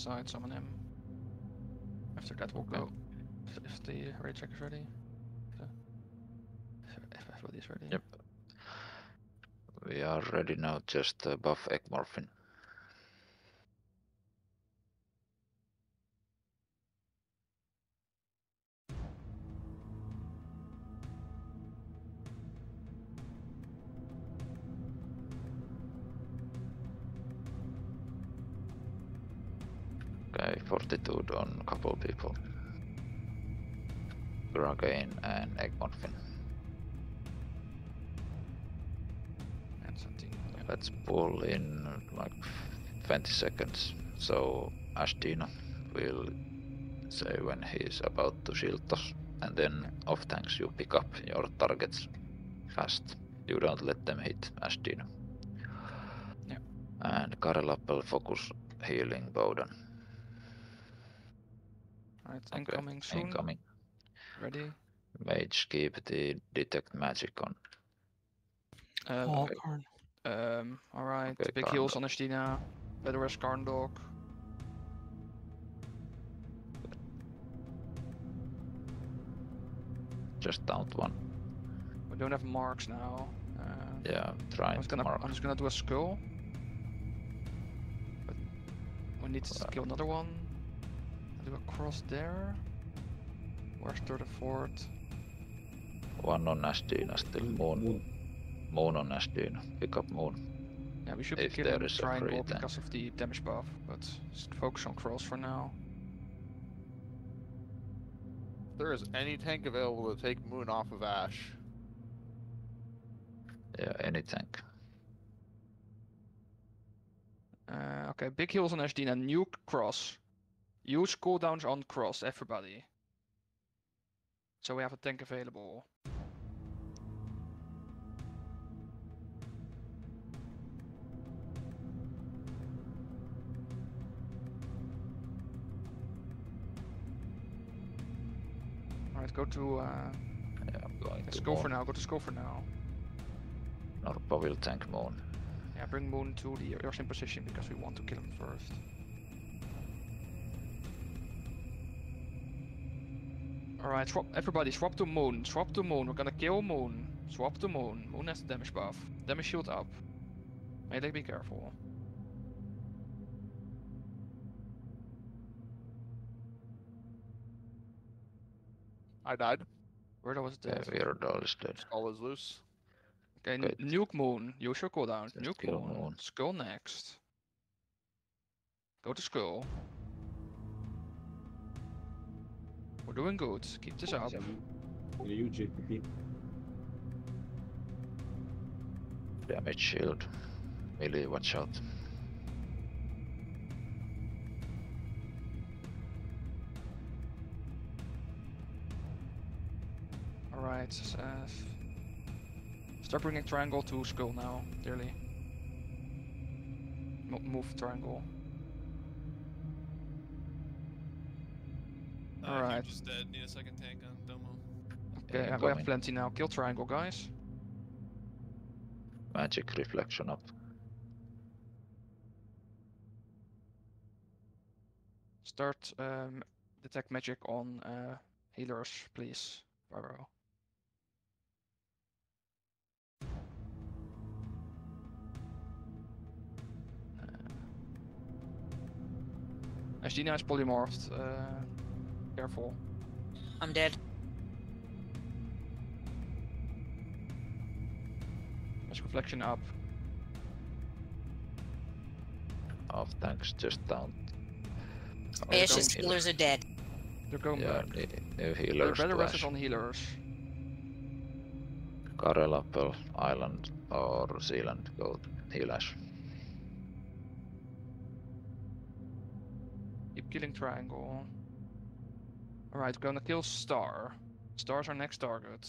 Inside, summon him. After that we'll go. If, if the raid check is ready. If, everybody's ready. Yep. We are ready now, just buff Ekmorphin. Something. Let's pull in like 20 seconds. So Ashdina will say when he's about to shield us. And then off tanks you pick up your targets fast. You don't let them hit Ashdina. Yeah. And Karelappel focus healing Bowden. Alright, Okay, incoming soon. Incoming. Ready? Mage keep the detect magic on. Uh, All okay, card. Um, alright, Okay, big heals on Ashdina. Better as Karndog. Just count one. We don't have marks now. Uh, Yeah, I'm trying just to gonna mark. I'm just gonna do a skull. But we need to Right. kill another one. I'll do a cross there. Where's third and fourth? One on Ashdina still. Moon. Moon on Ashdina. Pick up Moon. Yeah, we should If be there killing is a triangle free because of the damage buff, but just focus on cross for now. If there is any tank available to take Moon off of Ash, Yeah, any tank. Uh, okay, big heals on Ashdina, nuke cross. Use cooldowns on cross, everybody. So we have a tank available. Alright, go to uh Yeah, I'm going let's to go for now, go to skull for now. Norpa will tank Moon. Yeah, bring Moon to the Earth in position because we want to kill him first. Alright, swap everybody swap to Moon. Swap to Moon. We're gonna kill Moon. Swap to Moon. Moon has the damage buff. Damage shield up. Melee be careful. I died. Weirdo was dead. Yeah, Weirdo is dead. Skull is loose. Okay, Nuke Moon, You should go Just nuke moon. moon. Skull next. Go to Skull. We're doing good. Keep this up. You JPP. Damage shield. Melee, watch out. Alright, uh, start bringing triangle to skull now, clearly. Mo- move triangle. Uh, Alright. Just dead. Need a second tank on Domo. Okay, Yeah, we have plenty now. Kill triangle, guys. Magic reflection up. Start um, detect magic on uh, healers, please. Barbaro. Ashdina is polymorphed. Uh, careful. I'm dead. Magic reflection up. Off tanks just down. Oh, they're Ashes healers are dead. They're going Yeah, back. new, new They're healers. better rested on healers. Karelapel Island or Zealand go healers. Killing triangle. Alright, gonna kill star. Star's our next target.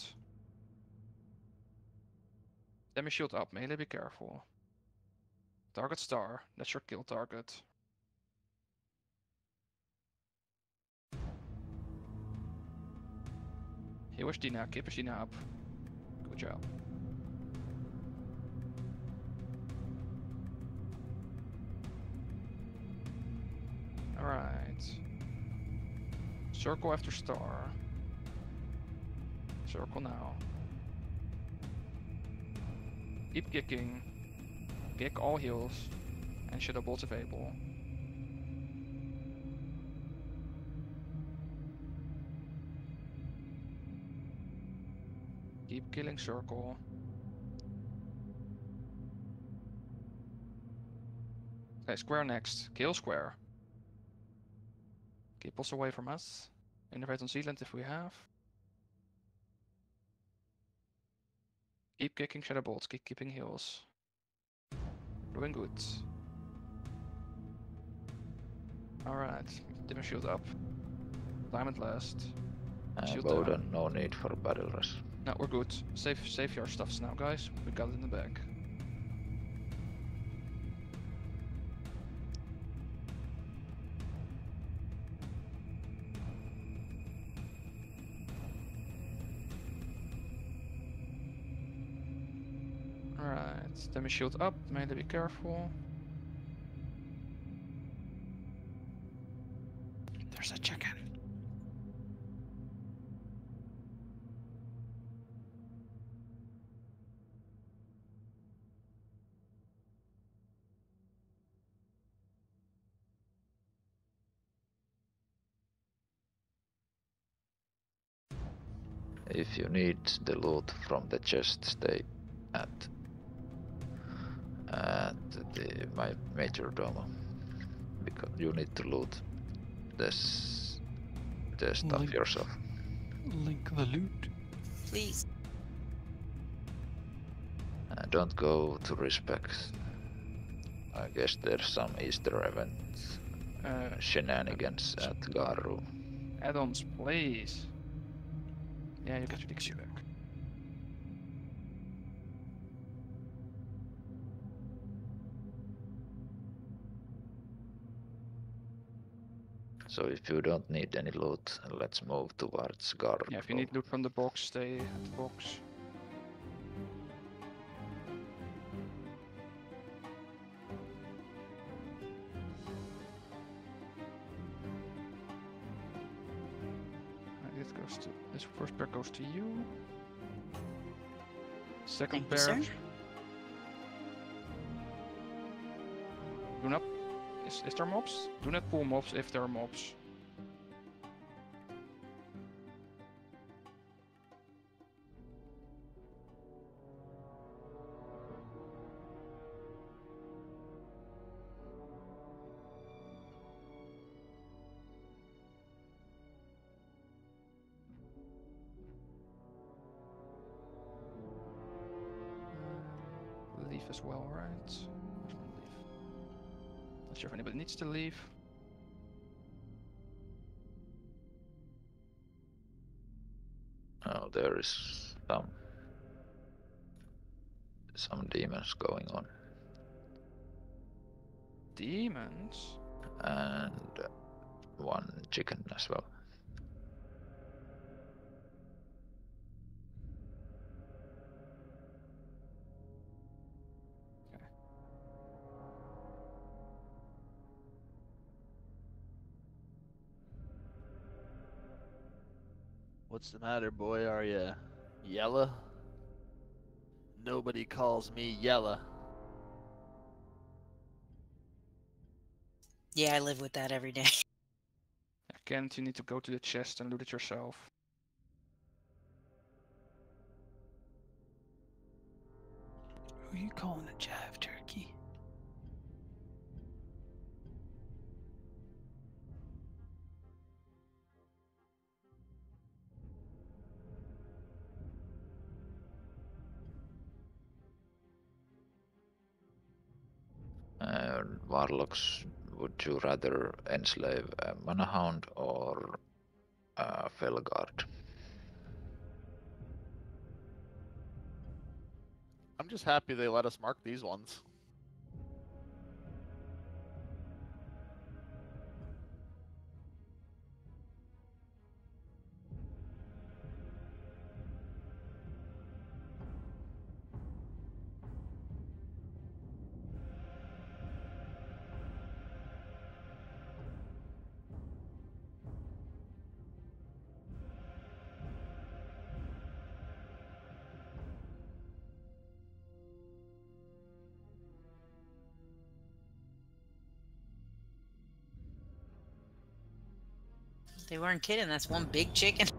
Demi shield up, melee, be careful. Target star, that's your kill target. Heal Ashdina, keep Ashdina up. Good job. Alright. Circle after star. Circle now. Keep kicking. Kick all heals. And shadow bolts available. Keep killing circle. Okay, square next. Kill square. Keep us away from us. Innervate on Zealand if we have. Keep kicking shadow bolts, keep keeping heals. Doing good. Alright, Dimmer shield up. Diamond last. Uh. Bowden, no need for battle rush. No, we're good. Save save your stuffs now, guys. We got it in the bag. Alright, Demi shield up, melee be careful. There's a chicken. If you need the loot from the chest, stay at at the my major domo because you need to loot this the stuff Link. yourself. Link the loot. Please. Uh, don't go to respect. I guess there's some Easter events, Uh, shenanigans at Garu. add-ons, please. Yeah, you get your Dixie back. So if you don't need any loot, let's move towards Garu. Yeah, if you need loot from the box, stay at the box. Alright, this goes to this first pair goes to you. Second Thank you, pair. sir. Do not is, is there mobs? Do not pull mobs if there are mobs. Is some some demons going on, Demons? and one chicken as well. What's the matter, boy? Are you yella? Nobody calls me yella. Yeah, I live with that every day. Kent, you need to go to the chest and loot it yourself. Who are you calling a jive warlocks, would you rather enslave a Manahound or a Felguard? I'm just happy they let us mark these ones. They weren't kidding. That's one big chicken.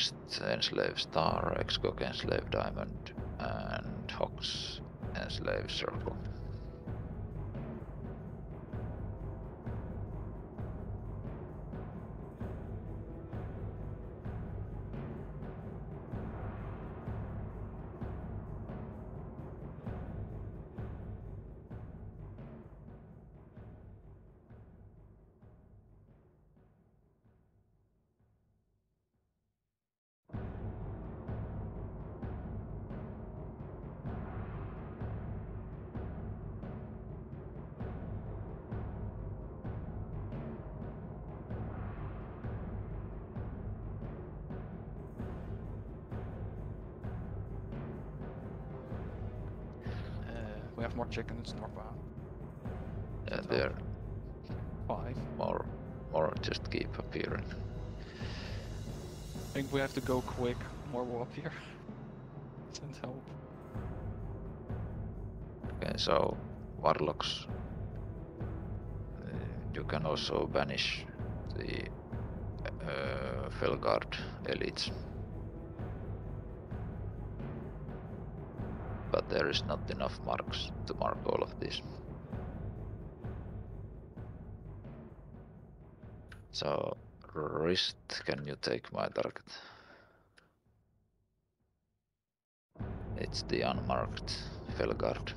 A wrist enslave star, Excock enslave diamond, and Hox enslave circle. More chickens northbound. Yeah, there Five. more, more just keep appearing. I think we have to go quick. More will appear. Send help. Okay, so warlocks. Uh, you can also banish the uh, Felguard elites. Is not enough marks to mark all of this. So, wrist, can you take my target? It's the unmarked Felguard.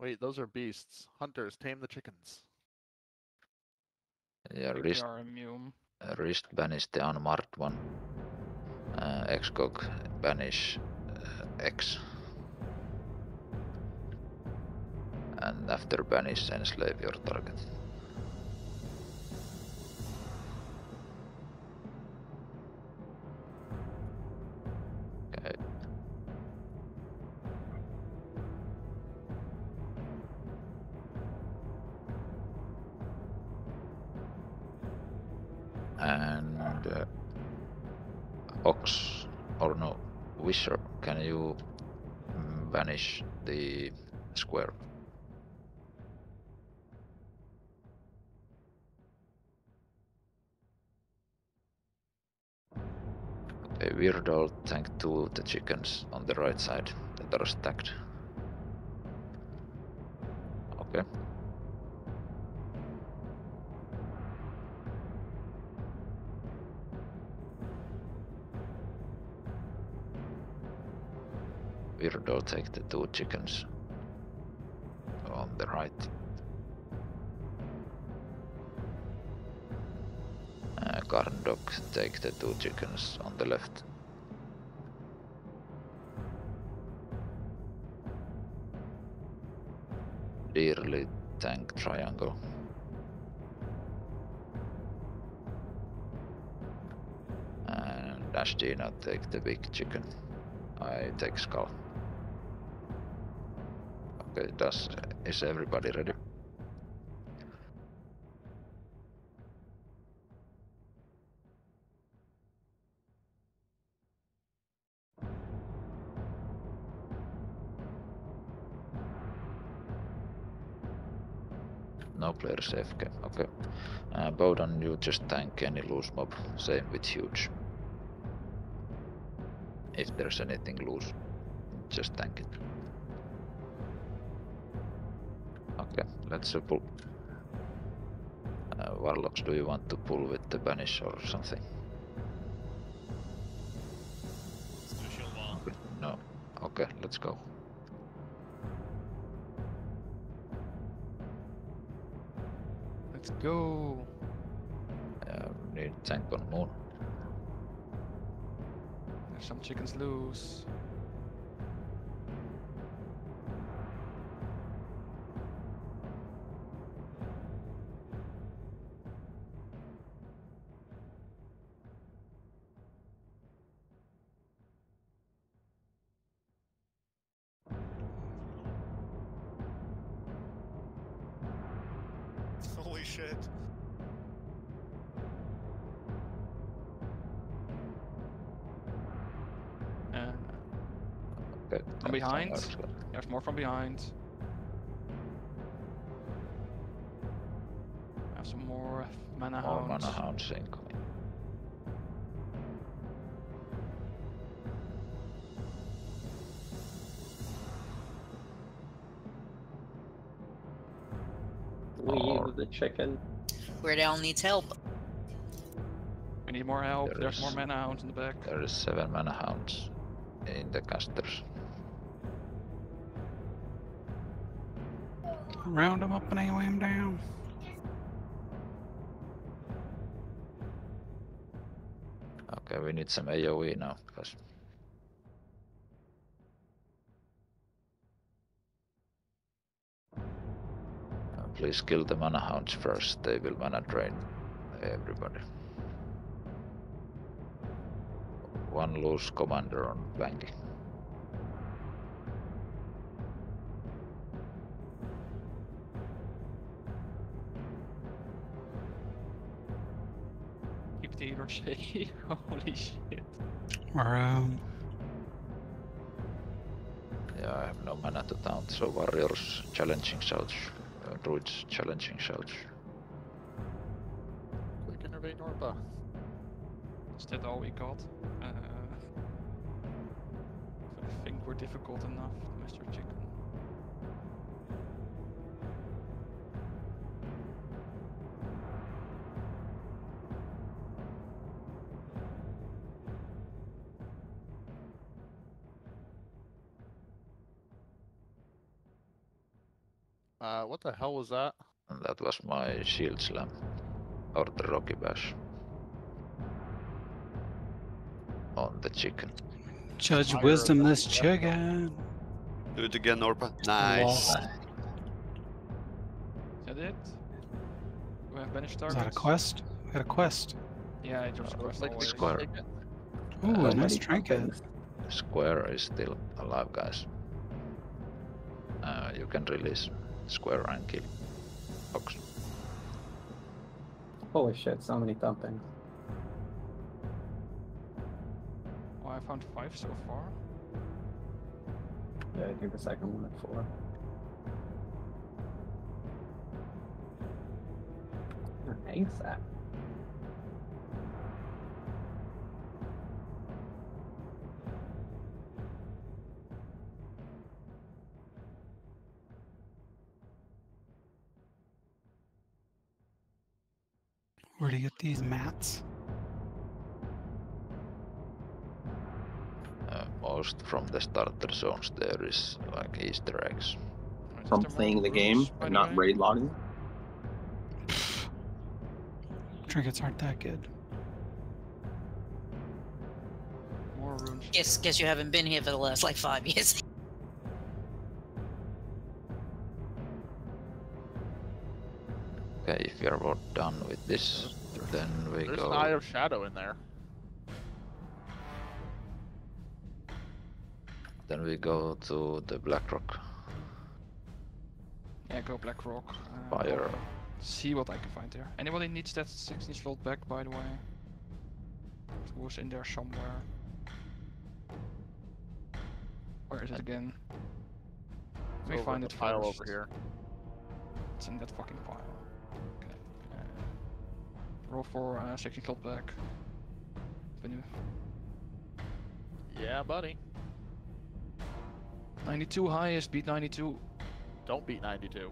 Wait, those are beasts. Hunters, tame the chickens. Yeah, I think wrist, we are immune. Wrist banish the unmarked one. Uh, Excog banish uh, X. And after banish, enslave your target. Banish the square? A weird Weirdo tank two the chickens on the right side that are stacked. Okay. Weirdo take the two chickens on the right. Uh, Garndog take the two chickens on the left. Dearly tank triangle. And Ashdina take the big chicken. I take skull. Okay, does is everybody ready? No players AFK, okay. Uh, Bowden, you just tank any loose mob, same with huge. If there's anything loose, just tank it. Okay, let's uh, pull. Uh, Warlocks, do you want to pull with the banish or something? Let's do a shield wall. No. Okay, let's go. Let's go. Uh, need tank on moon. There's some chickens loose. From behind. Have some more mana More hounds. mana hounds incoming. We Or- use the chicken. Weird Al needs help. We need more help. There There's more is- mana hounds in the back. There is seven mana hounds in the casters. Round them up and AOE him down. Okay, we need some AoE now, guys. Uh, please kill the mana hounds first, they will mana drain everybody. One loose commander on flanking. Keep the ricochet. Holy shit. Around. Yeah, I have no mana to taunt, so warriors challenging south, uh, druids challenging south. Quick innervate Norpa. Is that all we got? Uh, I think we're difficult enough, Mr. Chicken. What the hell was that? And that was my shield slam. Or the rocky bash. On the chicken. Judge Fire wisdom this chicken. Do it again, Norpa. Nice. Lol. Is that it? Do we have banished Is targets? that a quest? I got a quest. Yeah, I just Uh, quest like always. square. Ooh, Uh, a nice many trinket. Square is still alive, guys. Uh, you can release Square and kill Fox. Holy shit, so many thumpings. Oh, I found five so far. Yeah, I think the second one at four. Thanks, the starter zones there is like Easter eggs. Right, is From playing the game rooms, by and not raid logging. Trinkets aren't that good. More runes. Guess guess you haven't been here for the last like five years. Okay, if you're all done with this, then we There's go. an Eye of Shadow in there. Then we go to the Black Rock Yeah, go Black Rock. uh, Fire. See what I can find there. Anybody needs that 16 slot back, by the way? It was in there somewhere. Where is it again? Let me find it the pile first. over here. It's in that fucking pile. Okay. Uh, roll for uh, 16 slot back. Benu. Yeah, buddy. 92 highest, beat 92. Don't beat 92.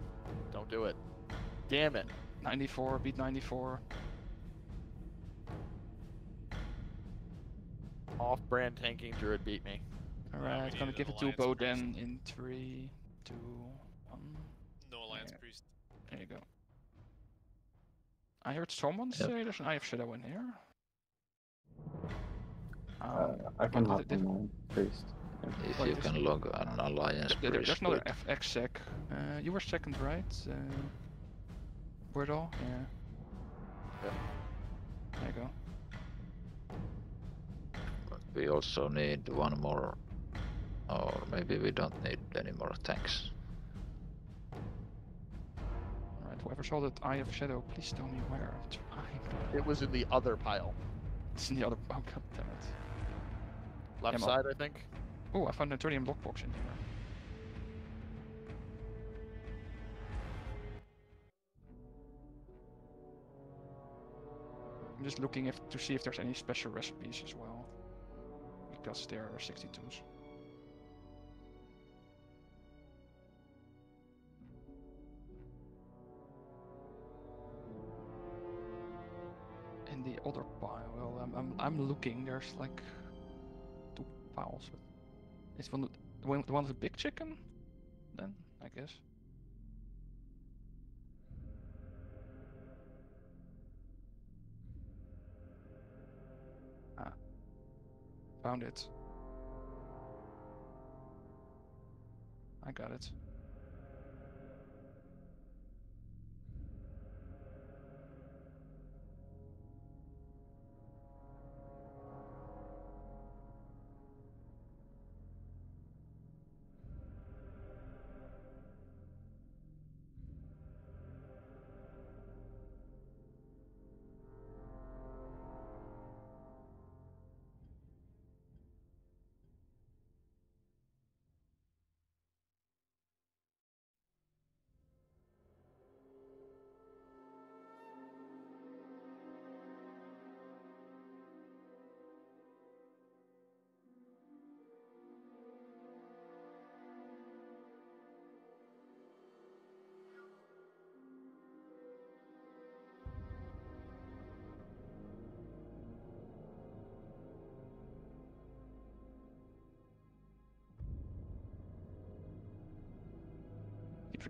Don't do it. Damn it. 94, beat 94. Off-brand tanking druid beat me. Alright, we gonna give it to alliance Bo priest. then in 3, 2, 1. No alliance Yeah. priest. There you go. I heard someone Yep. say there's an Eye of Shadow in here. Uh, Um, I can but hop the- in on priest. Yeah. If Wait, you this- can log an alliance there- there- there's priest another with FX sec. Uh, you were second, right? Uh, Wordle? Yeah. Yep. There you go. But We also need one more, or maybe we don't need any more tanks. Alright, whoever saw that Eye of Shadow, please tell me where. It was in the other pile. It's in the other. Oh, god damn it. Left Ammo. side, I think. Oh, I found an Eternium lockbox in here. I'm just looking if to see if there's any special recipes as well. Because there are 62s. In the other pile, well, I'm, I'm, I'm looking, there's like two piles. But is one the one, the one with the big chicken? Then, I guess. Ah. Found it. I got it.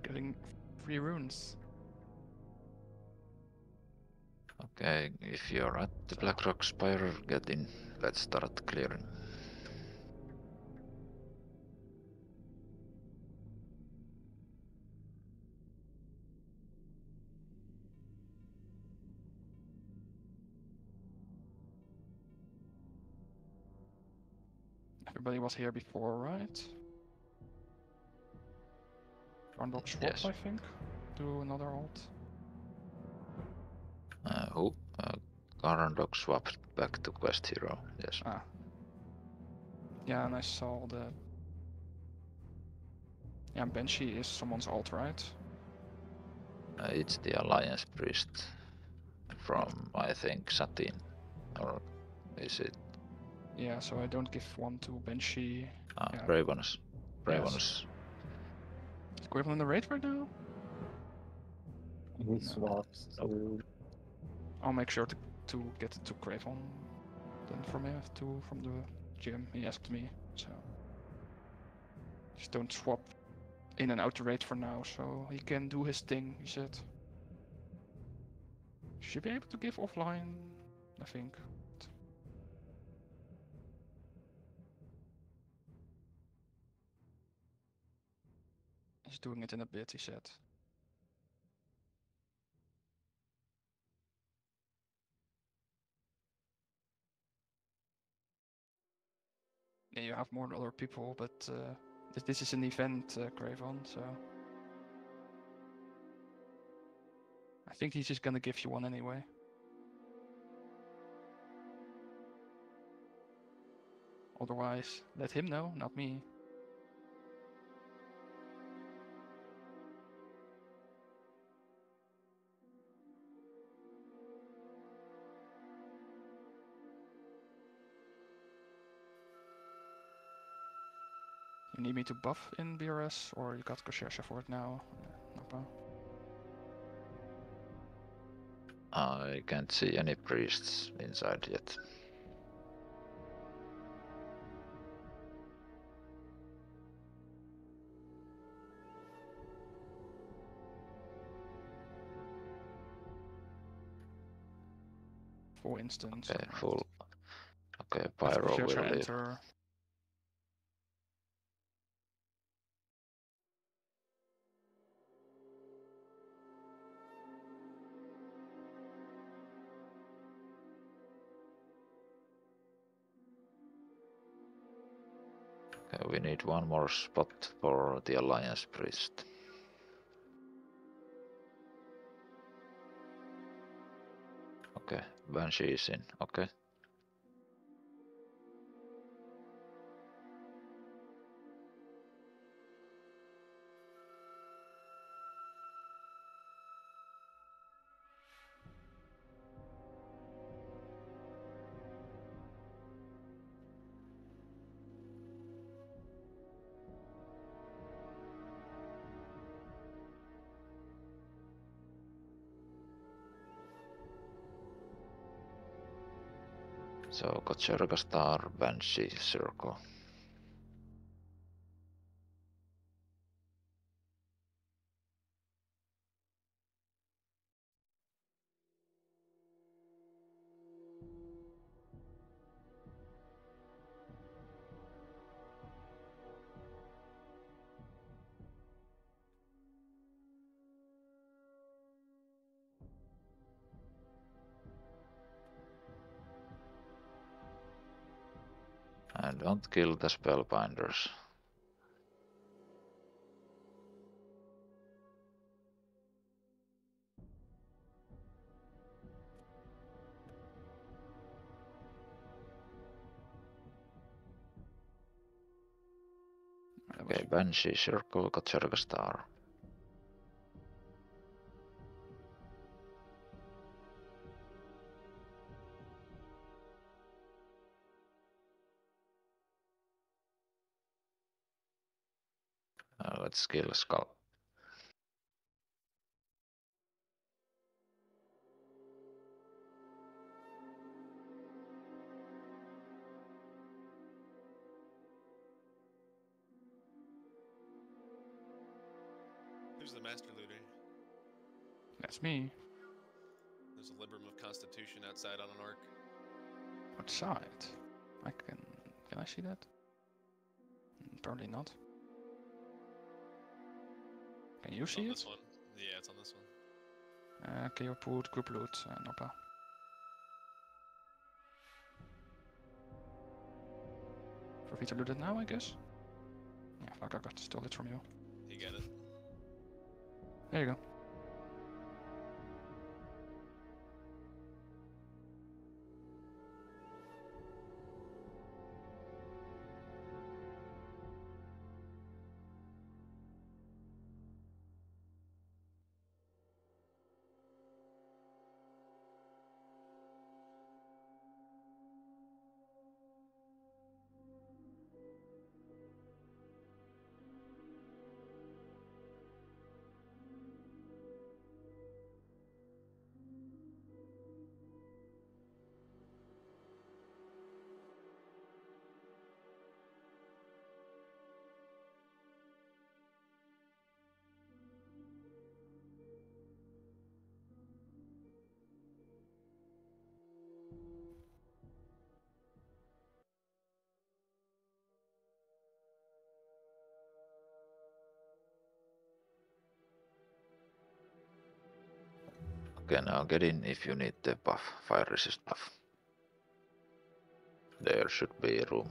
Forgetting free runes. Okay, if you're at the Black Rock Spire, get in. Let's start clearing. Everybody was here before, right? Rundle swap, Yes. I think. Do another alt. Uh, who? Uh, Garandok swapped back to Quest Hero. Yes. Ah. Yeah, and I saw the. Yeah, Banshee is someone's alt, right? Uh, it's the Alliance Priest from, I think, Satin. Or is it Yeah, so I don't give one to Banshee. uh, Yeah. Ravenous? Ravenous. Is Quibbling in the raid right now? He swaps to. I'll make sure to, to get it to Cravon then from here to from the gym. He asked me, so just don't swap in and out the raid for now, so he can do his thing. He said. Should be able to give offline, I think. He's doing it in a he said. Yeah, you have more other people, but uh, this, this is an event, uh, Cravon, so. I think he's just gonna give you one anyway. Otherwise, let him know, not me. Need me to buff in BRS, or you got Koshesha for it now? Napa? I can't see any priests inside yet. For instance. Okay, full. Okay, Pyro will leave. enter. We need one more spot for the Alliance Priest. Okay, Banshee is in. Okay. So Kocherga Star, Banshee, Circle. Kill the spellbinders. Okay, Banshee, Circle, Kocherga Star. Uh, let's Skull. Who's the master looter? That's me. There's a Libram of Constitution outside on an arc. Outside. I can. Can I see that? Probably not. Can you It's see on it? this one. Yeah, it's on this one. Uh, can you put group loot, uh, Norpa? For me to loot it now, I guess? Yeah, fuck, I got stole it from you. You get it. There you go. Okay, now get in if you need the buff, fire resist buff. There should be room.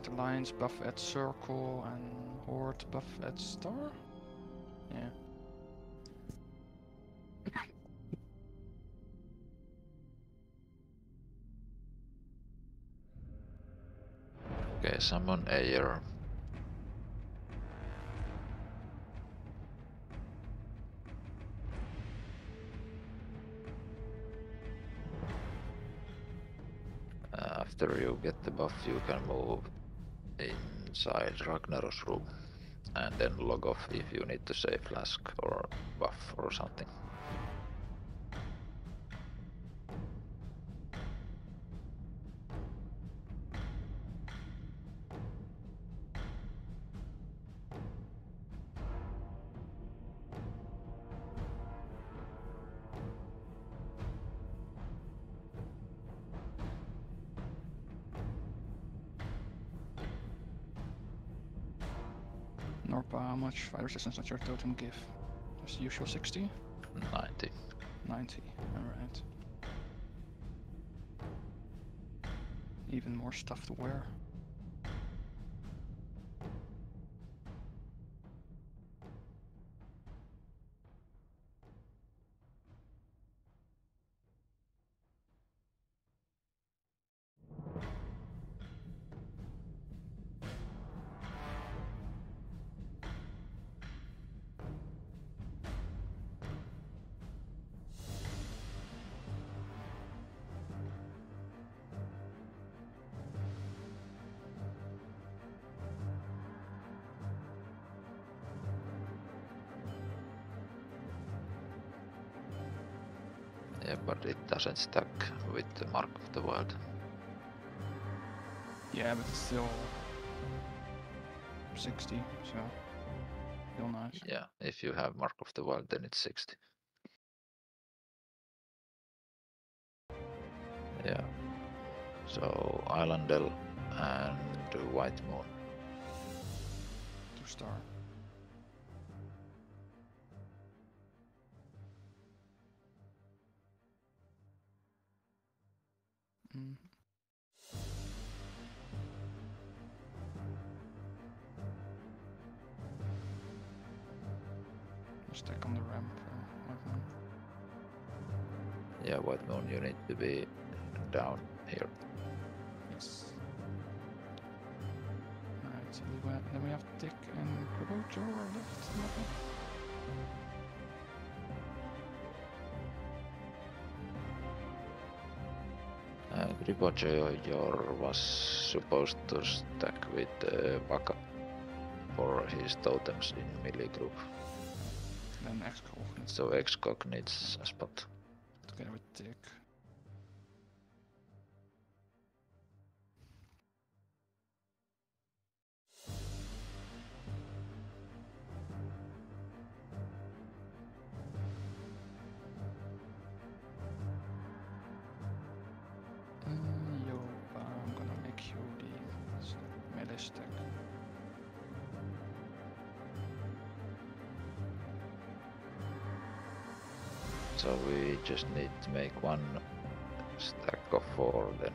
Alright, Alliance buff at Circle and Horde buff at Star? Yeah. Okay, summon Ayer. After you get the buff, you can move inside Ragnaros room and then log off if you need to save flask or buff or something. Resistance does your totem give? Just the usual 60? 90. 90, alright. Even more stuff to wear. But it with the Mark of the Wild. Yeah, but it's still 60, so still nice. Yeah, if you have Mark of the Wild, then it's 60. Yeah. So Islandel and White Moon. Two star. Gribojoyor was supposed to stack with uh, Baka for his totems in melee group. Then X-Call So X-Cock needs a spot. together with Dick. Make one stack of four then.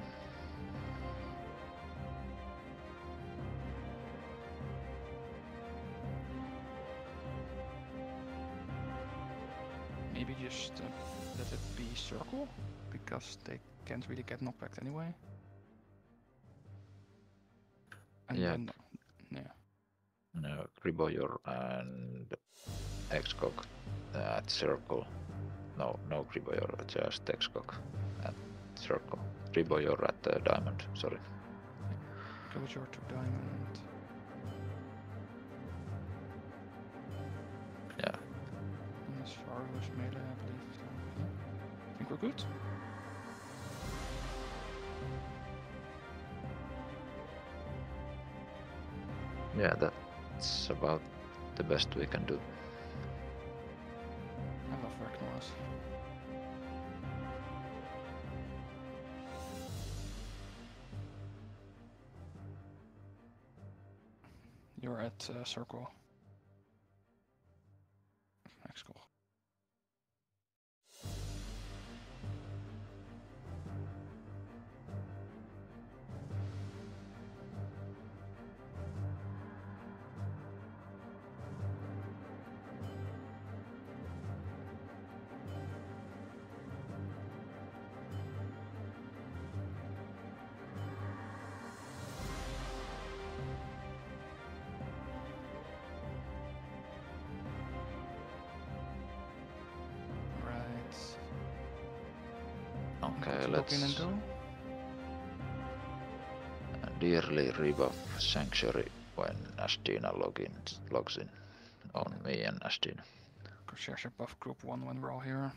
Maybe just uh, let it be circle, because they can't really get knockback anyway. And Yeah. then, yeah. No, Griboyor and X-Cock at circle. No, no Griboyor, just X-Cock at circle. Ribo, you're at the uh, diamond. Sorry. Your two diamond. Yeah. And as far as melee, I believe. So. I think we're good. Yeah, that's about the best we can do. Ragnaros. You're at uh, circle. Rebuff Sanctuary when Ashdina login, logs in on me and Ashdina. Concierge buff group one when we're all here.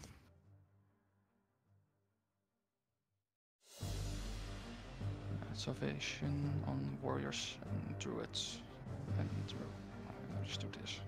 Uh, Salvation on warriors and druids. And druid. I'll just do this.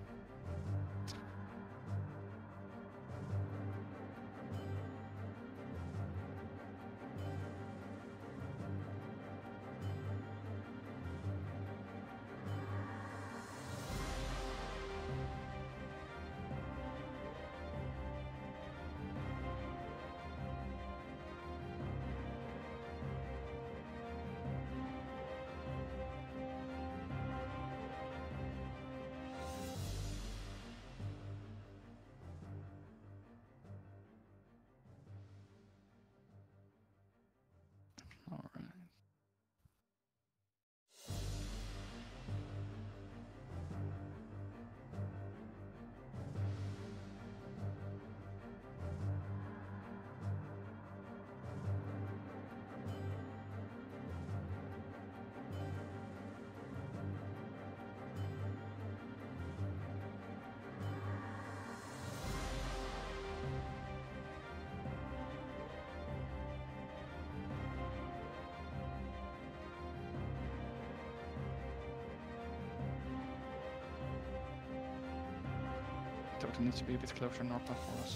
Needs to be a bit closer north for us.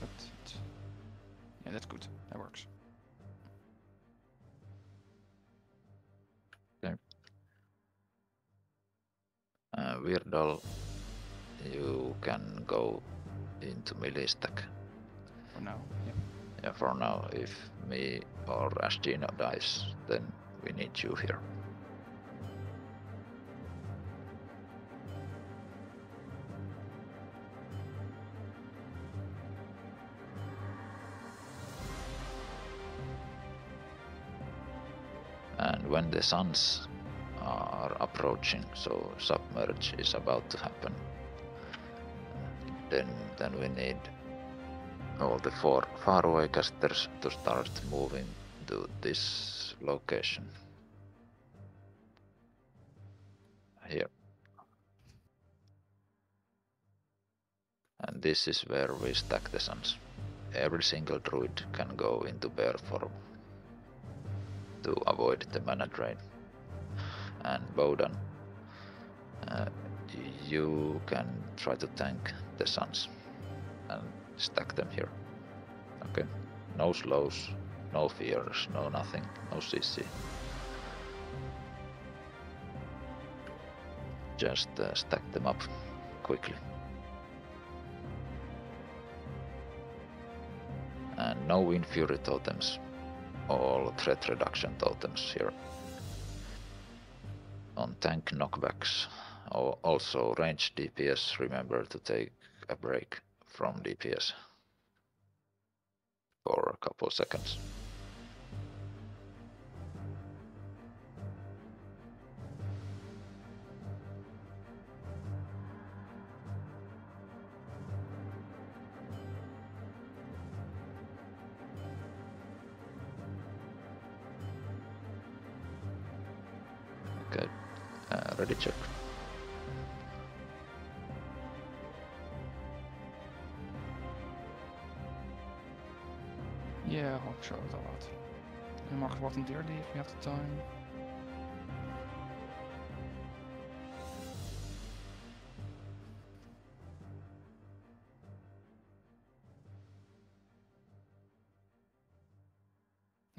But it's... Yeah, that's good. That works. Uh, Weirdal, you can go into melee stack. For now. Yeah. Yeah, for now, if me or Ashdina dies, then we need you here. The sons are approaching, so submerge is about to happen, then then we need all the four faraway casters to start moving to this location. Here. And this is where we stack the sons. Every single druid can go into bear form to avoid the mana drain. And Bowden, uh, you can try to tank the sons and stack them here. Okay, no slows, no fears, no nothing, no CC. Just uh, stack them up quickly. And no Wind Fury totems, all threat reduction totems here. On tank knockbacks, al- also range DPS, remember to take a break from DPS for a couple seconds. Time.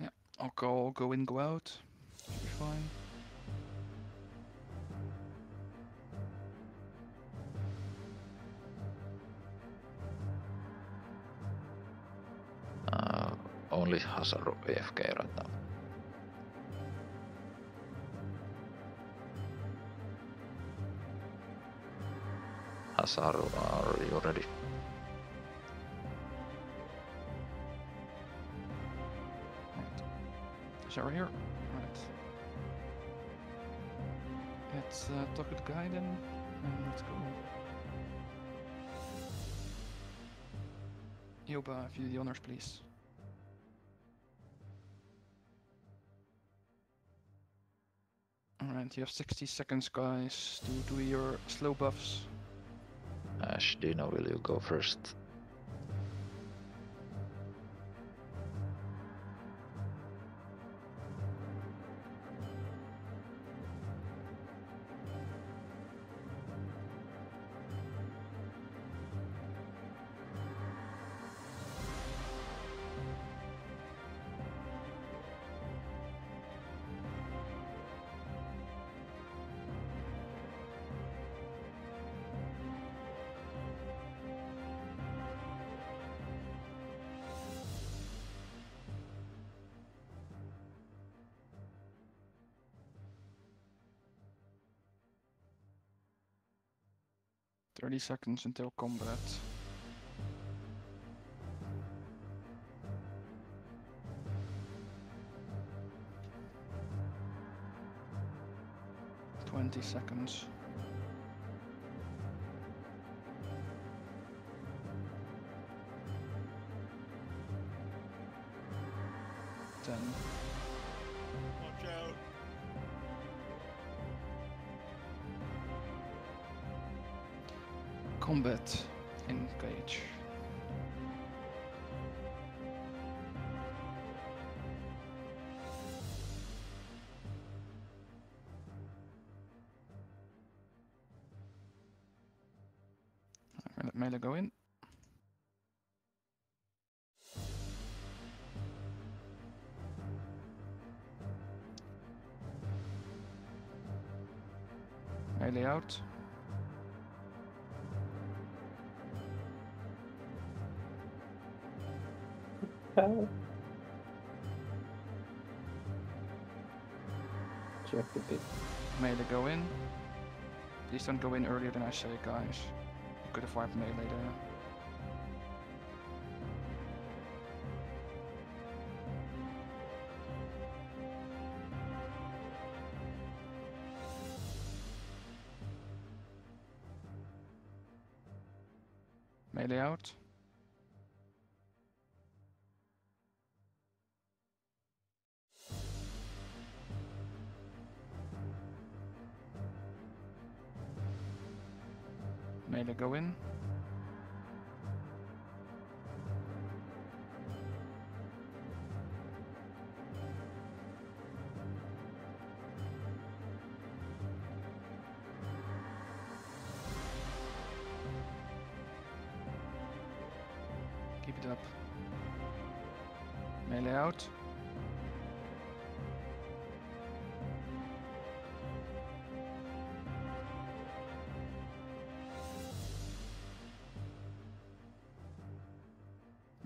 Yeah, I'll go go in, go out. Be fine. Uh, only Hasaru AFK right now. Hasaru, are you ready? Is that right here? Right. Let's uh, with Gaiden and let's go. Yoba, if you the honors, please. Alright, you have 60 seconds, guys, to do your slow buffs. Ash, know? will you go first? Thirty seconds until combat. Twenty seconds. Go in. Melee out. Check the bit. Melee go in. Please don't go in earlier than I say, guys. You could have wiped melee there.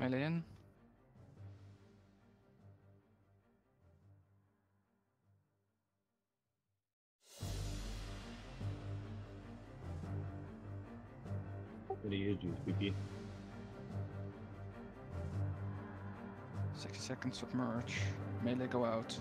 Melee in. Ready agent, PP. 60 seconds submerge. Melee go out.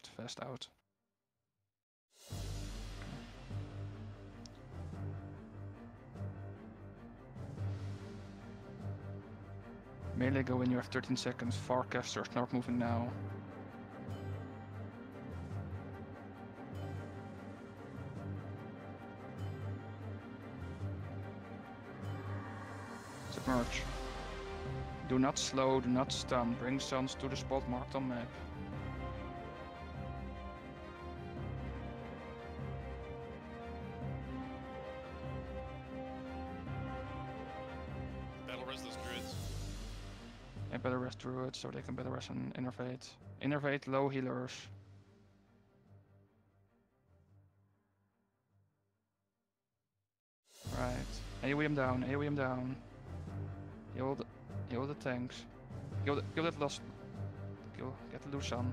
Out, fast out. Melee go when you have 13 seconds. Farcaster, start moving now. Submerge. Do not slow, do not stun. Bring sons to the spot marked on map. Druids so they can better rest and innervate. Innervate low healers. Right. AoE him down, AoE him down. Heal the, heal the tanks. Kill, the, kill that lost. Kill, get the Lusan.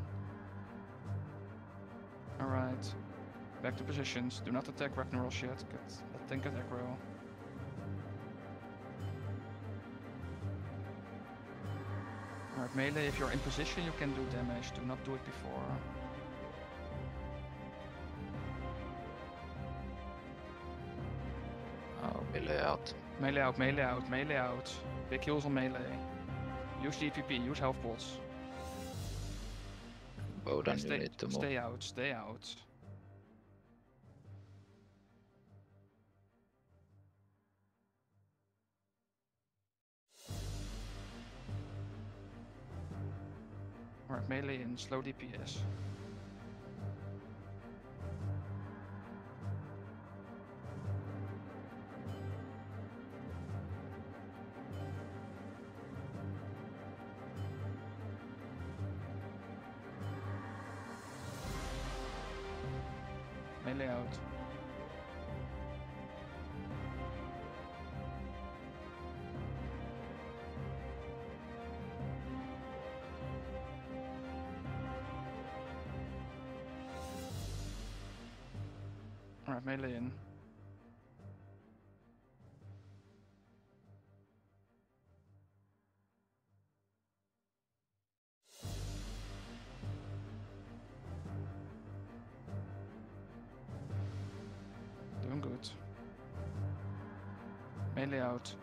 Alright. Back to positions. Do not attack Ragnaros yet. Get that tank at aggro. Alright, melee, if you're in position, you can do damage. Do not do it before. Oh, melee out. Melee out, melee out, melee out. Big heals on melee. Use DPP, use health pots. Bowden, you stay, need to move. stay out, stay out. Melee in, slow DPS. Melee in. Doing good. Melee out.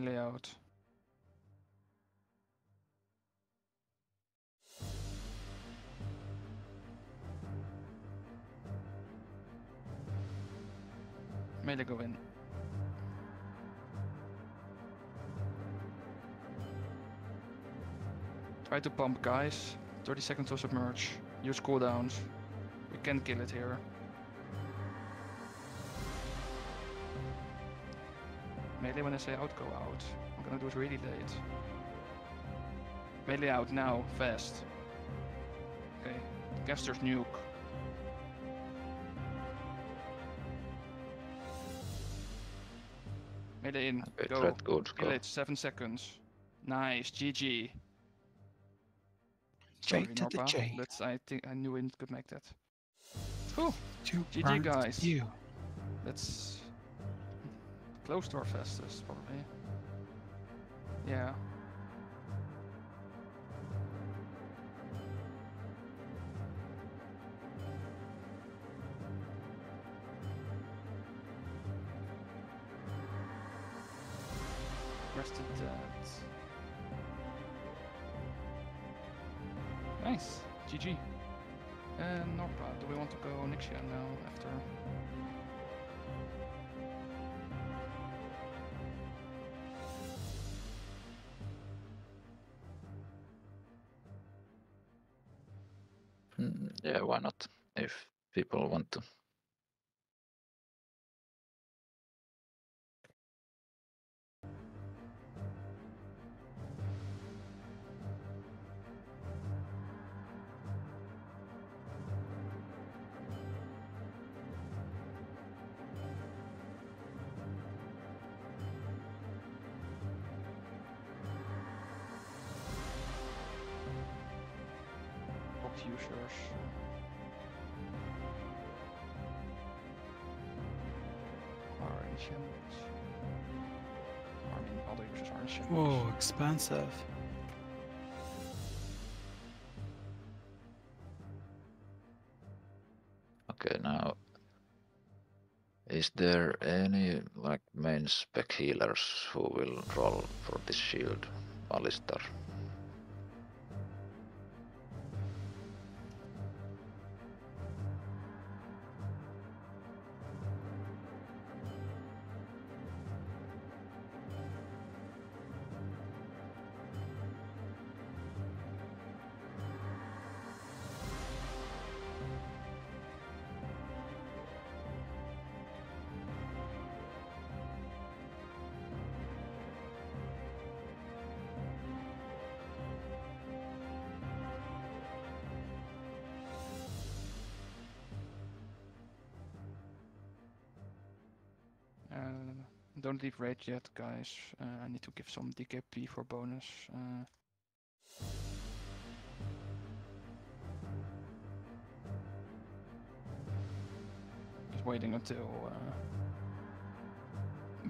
Melee out. Melee go in. Try to pump guys. 30 seconds to submerge. Use cooldowns. We can kill it here. Melee when I say out, go out. I'm gonna do it really late. Melee out now, fast. Okay, Gaster's nuke. Melee in, Wait, go. red, good, Kill go. it, 7 seconds. Nice, GG. Straight Sorry, to the Norpa, J. That's, I think I knew it could make that. Whew. GG guys. You. That's close to our fastest, probably. Yeah. Rested dead. Nice. GG. And Norpa, do we want to go Onyxia now after? People want to. Whoa, expensive. Okay, now. Is there any like main spec healers who will roll for this shield? Alistar. Leave raid yet, guys. Uh, I need to give some DKP for bonus. Uh, just waiting until uh,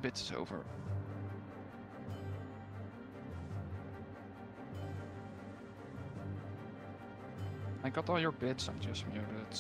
bits is over. I got all your bits, I'm just muted.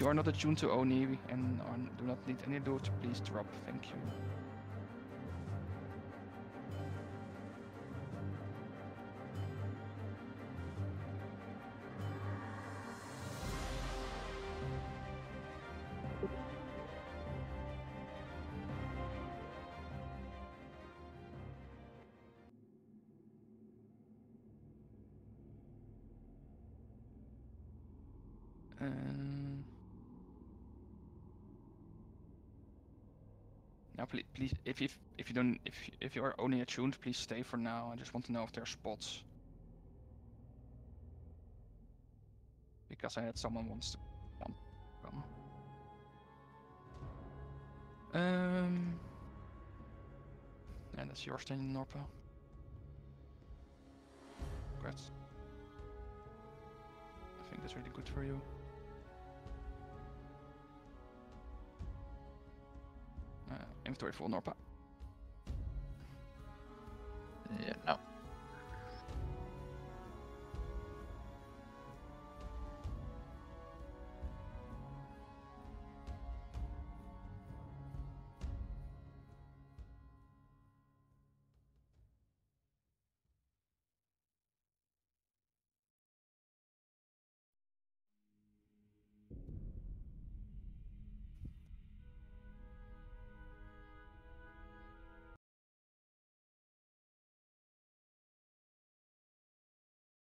If you are not attuned to Ony and do not need any loot, please drop. Thank you. If you are only attuned, please stay for now. I just want to know if there are spots. Because I had someone wants to come. Um, and that's yours then, Norpa. Congrats. I think that's really good for you. Uh, inventory full, Norpa.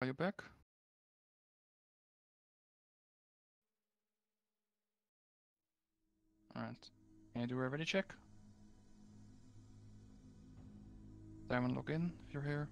You back? Alright. Can you do a ready check? Diamond log in if you're here.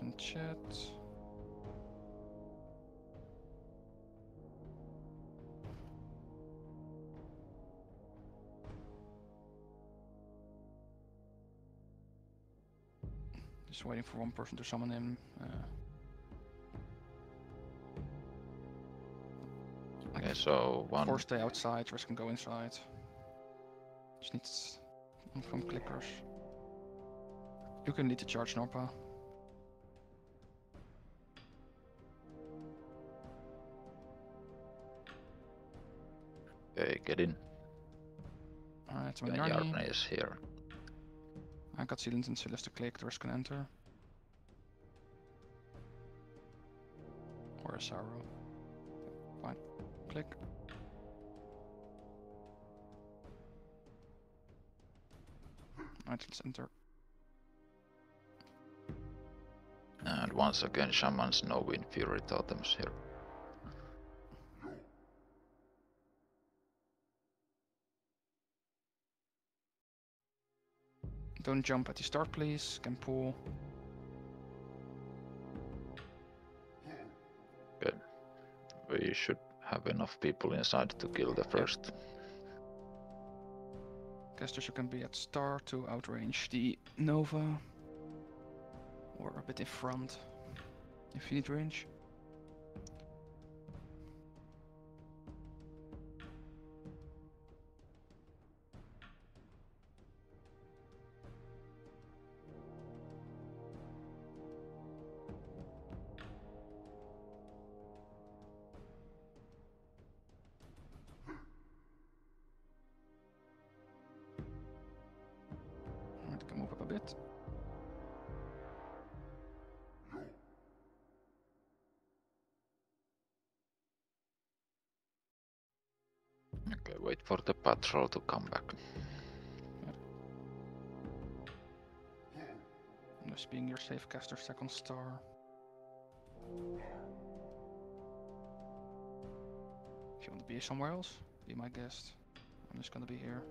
Buffs chat. Just waiting for one person to summon him. Uh, Okay, so one. Four stay outside, rest can go inside. Just needs from clickers. You can lead the charge, Norpa. In. Alright, Yarni. Yarna is here. I got Sealant and Celeste click, the rest can enter. Or a Sorrow. Fine. Click. Alright, let's enter. And once again, shamans, no Windfury totems here. Don't jump at the start, please. Can pull. Good. We should have enough people inside to kill the first. Casters, you can be at star to outrange the Nova. Or a bit in front. If you need range. Patrol to come back. This being your safe caster second star. If you want to be somewhere else, be my guest. I'm just gonna be here.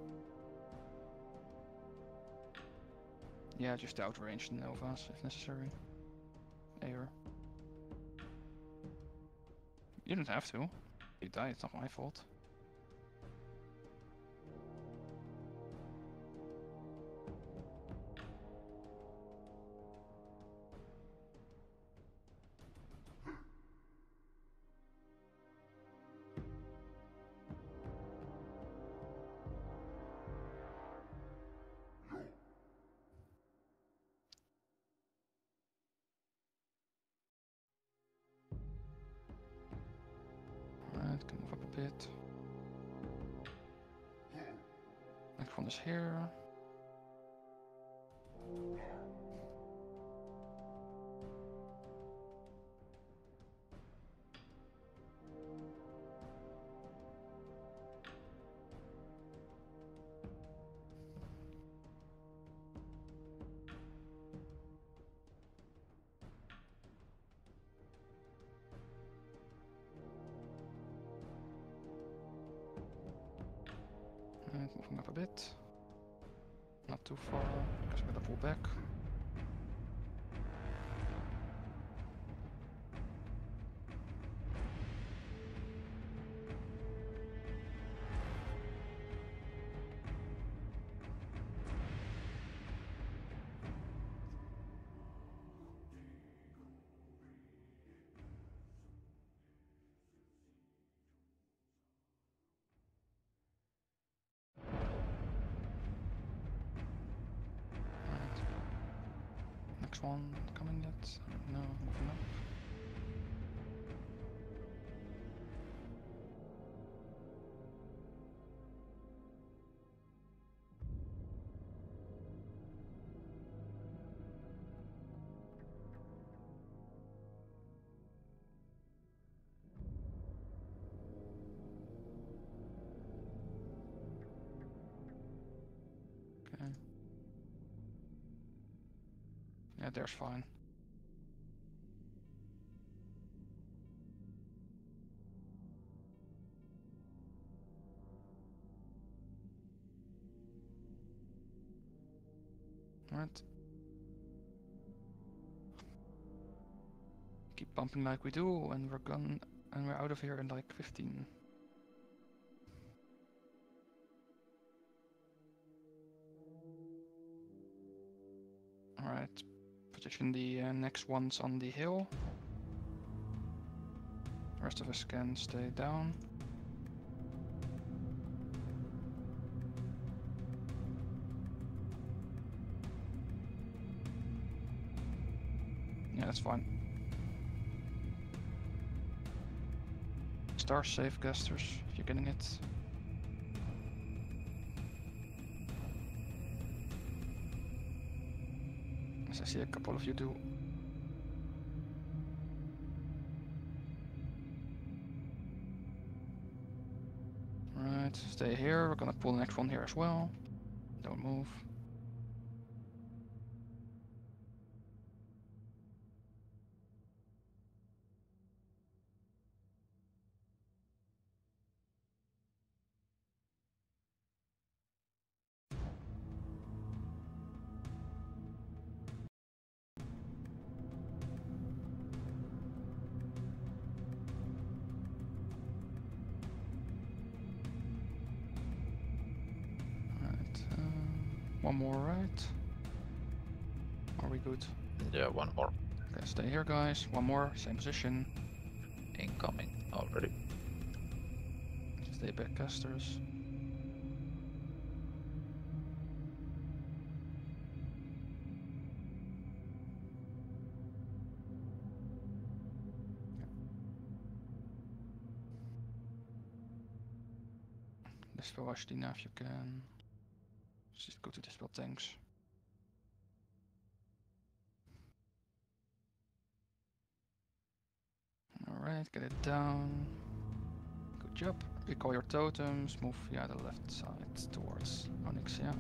Yeah, just outrange the Novas if necessary. Air. You don't have to. You die, it's not my fault. Next one is here. Next one coming yet? No, moving Yeah, there's fine. Alright. keep bumping like we do, and we're gone, and we're out of here in like 15. Position the uh, next ones on the hill. The rest of us can stay down. Yeah, that's fine. Star safe, Gasters, if you're getting it. See a couple of you do. Right, stay here. We're gonna pull the next one here as well. Don't move. Stay here, guys. One more, same position. Incoming already. Stay back, casters. Dispel Ashdina if you can. Just go to dispel tanks. Get it down. Good job. Recall your totems, move yeah the left side towards Onyx, yeah.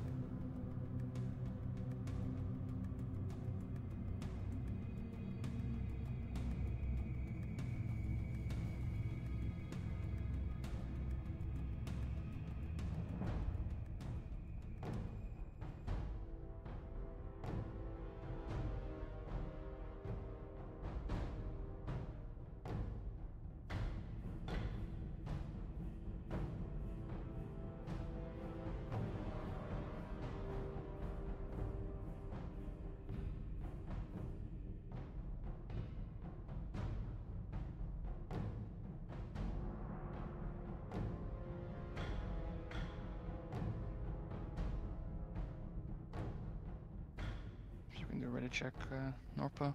Can ready check, uh, Norpa.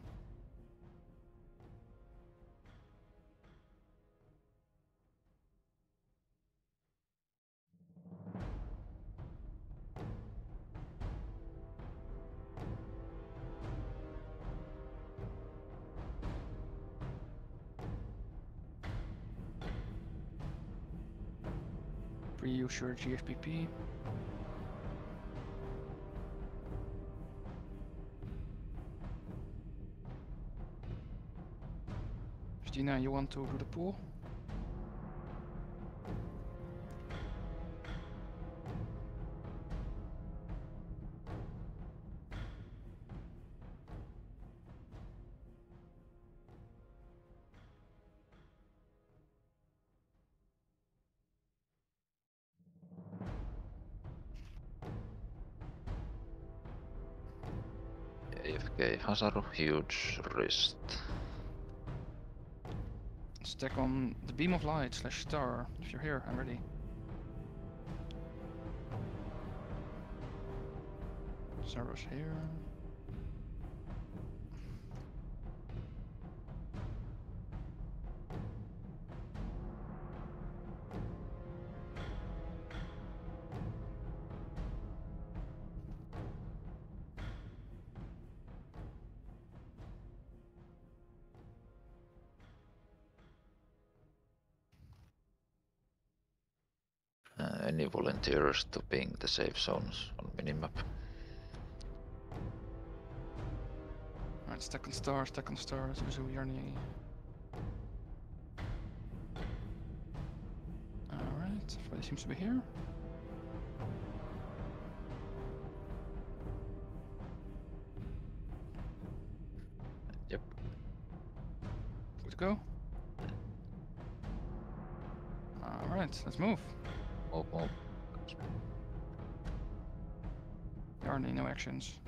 Pre-use your GFPP. Christina, you want to do the pool? AFK Hasaru, huge wrist. Stack on the beam of light slash star. If you're here, I'm ready. Sarah's here. Volunteers to ping the safe zones on minimap? Alright, stack on star, stack on star, Zuzu, Yarny. Alright, everybody seems to be here. Yep. go? Alright, let's. Move, actions.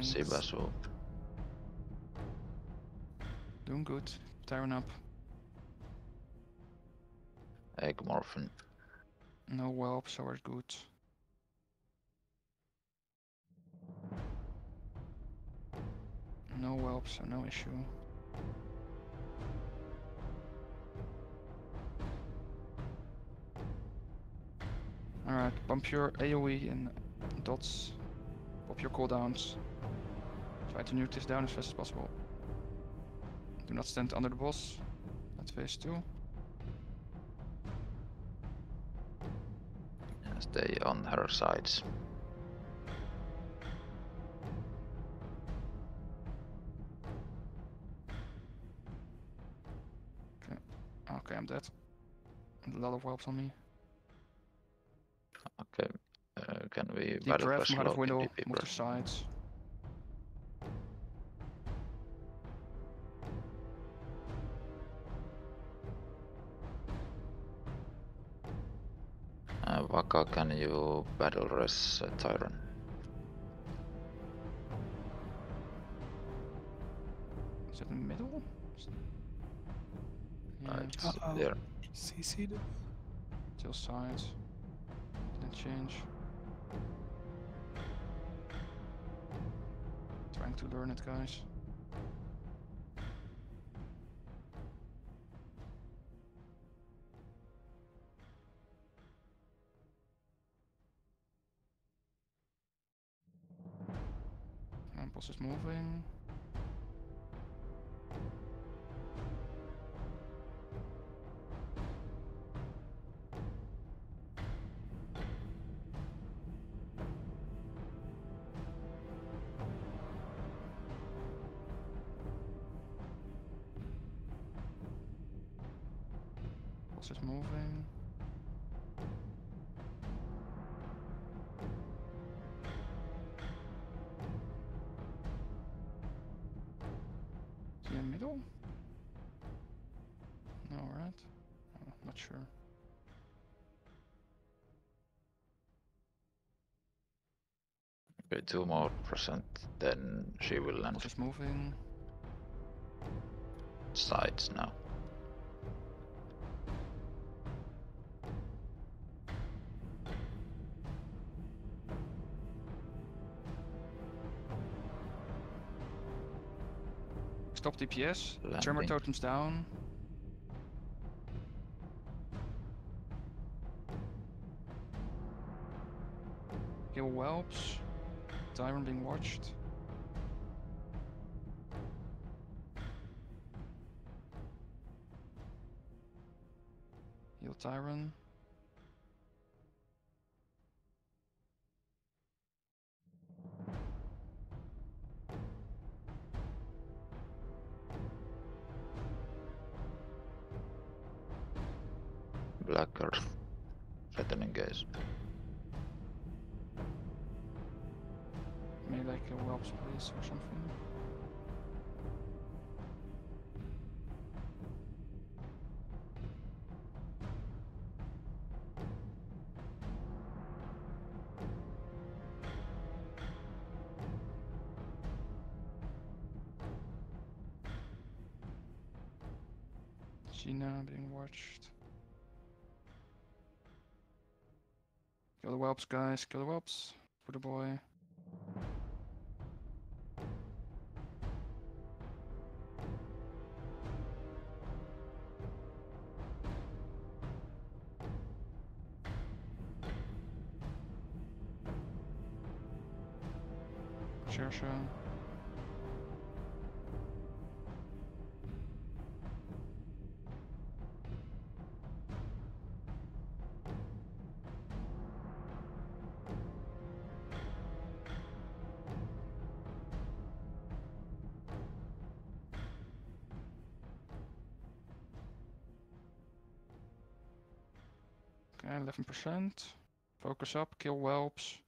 Thanks. Sibasu. Doing good. Tyron up. Egg Morphin. No whelp, so we're good. No whelp, so no issue. Alright, bump your AoE and dots. Pop your cooldowns. Try to nuke this down as fast as possible. Do not stand under the boss. That's phase 2. Stay on her sides. Okay, I'm dead. A lot of whelps on me. Okay. Uh, can we Deep breath, out of window, move to sides. You battle res uh, Tyron? Is it in the middle? Uh, it's Uh-oh. there. CC'd. still sides. Didn't change. Trying to learn it, guys. Boss is moving. Boss is moving. Two more percent, then she will land is moving. sides now. Stop DPS. Tremor Landing. totems down. Kill whelps. Tyron being watched. Heal Tyron. The whelps, guys. Kill the whelps. For the boy. 10%. Focus up, kill whelps.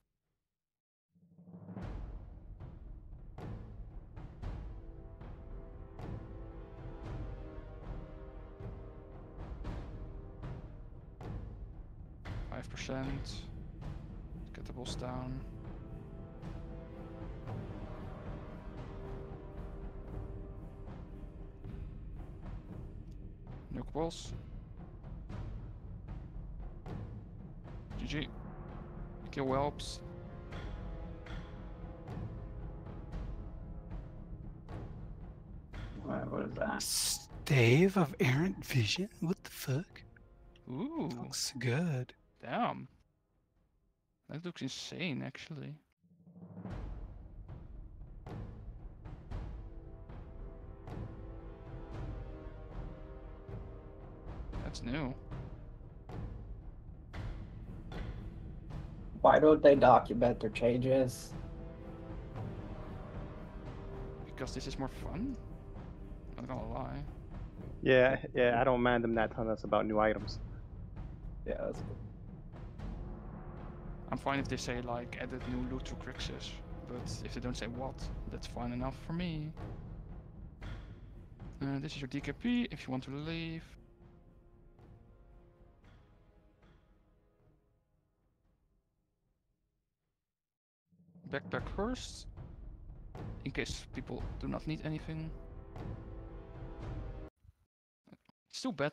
Five percent. Get the boss down. Nuke boss. Kill whelps. What, what is that? Stave of errant vision? What the fuck? Ooh. Looks good. Damn. That looks insane, actually. That's new. Why don't they document their changes? Because this is more fun? I'm Not gonna lie. Yeah, yeah, I don't mind them not telling us about new items. Yeah, that's good. I'm fine if they say like added new loot to Crixus, but if they don't say what, that's fine enough for me. Uh, this is your DKP if you want to leave. Backpack first, in case people do not need anything. Still better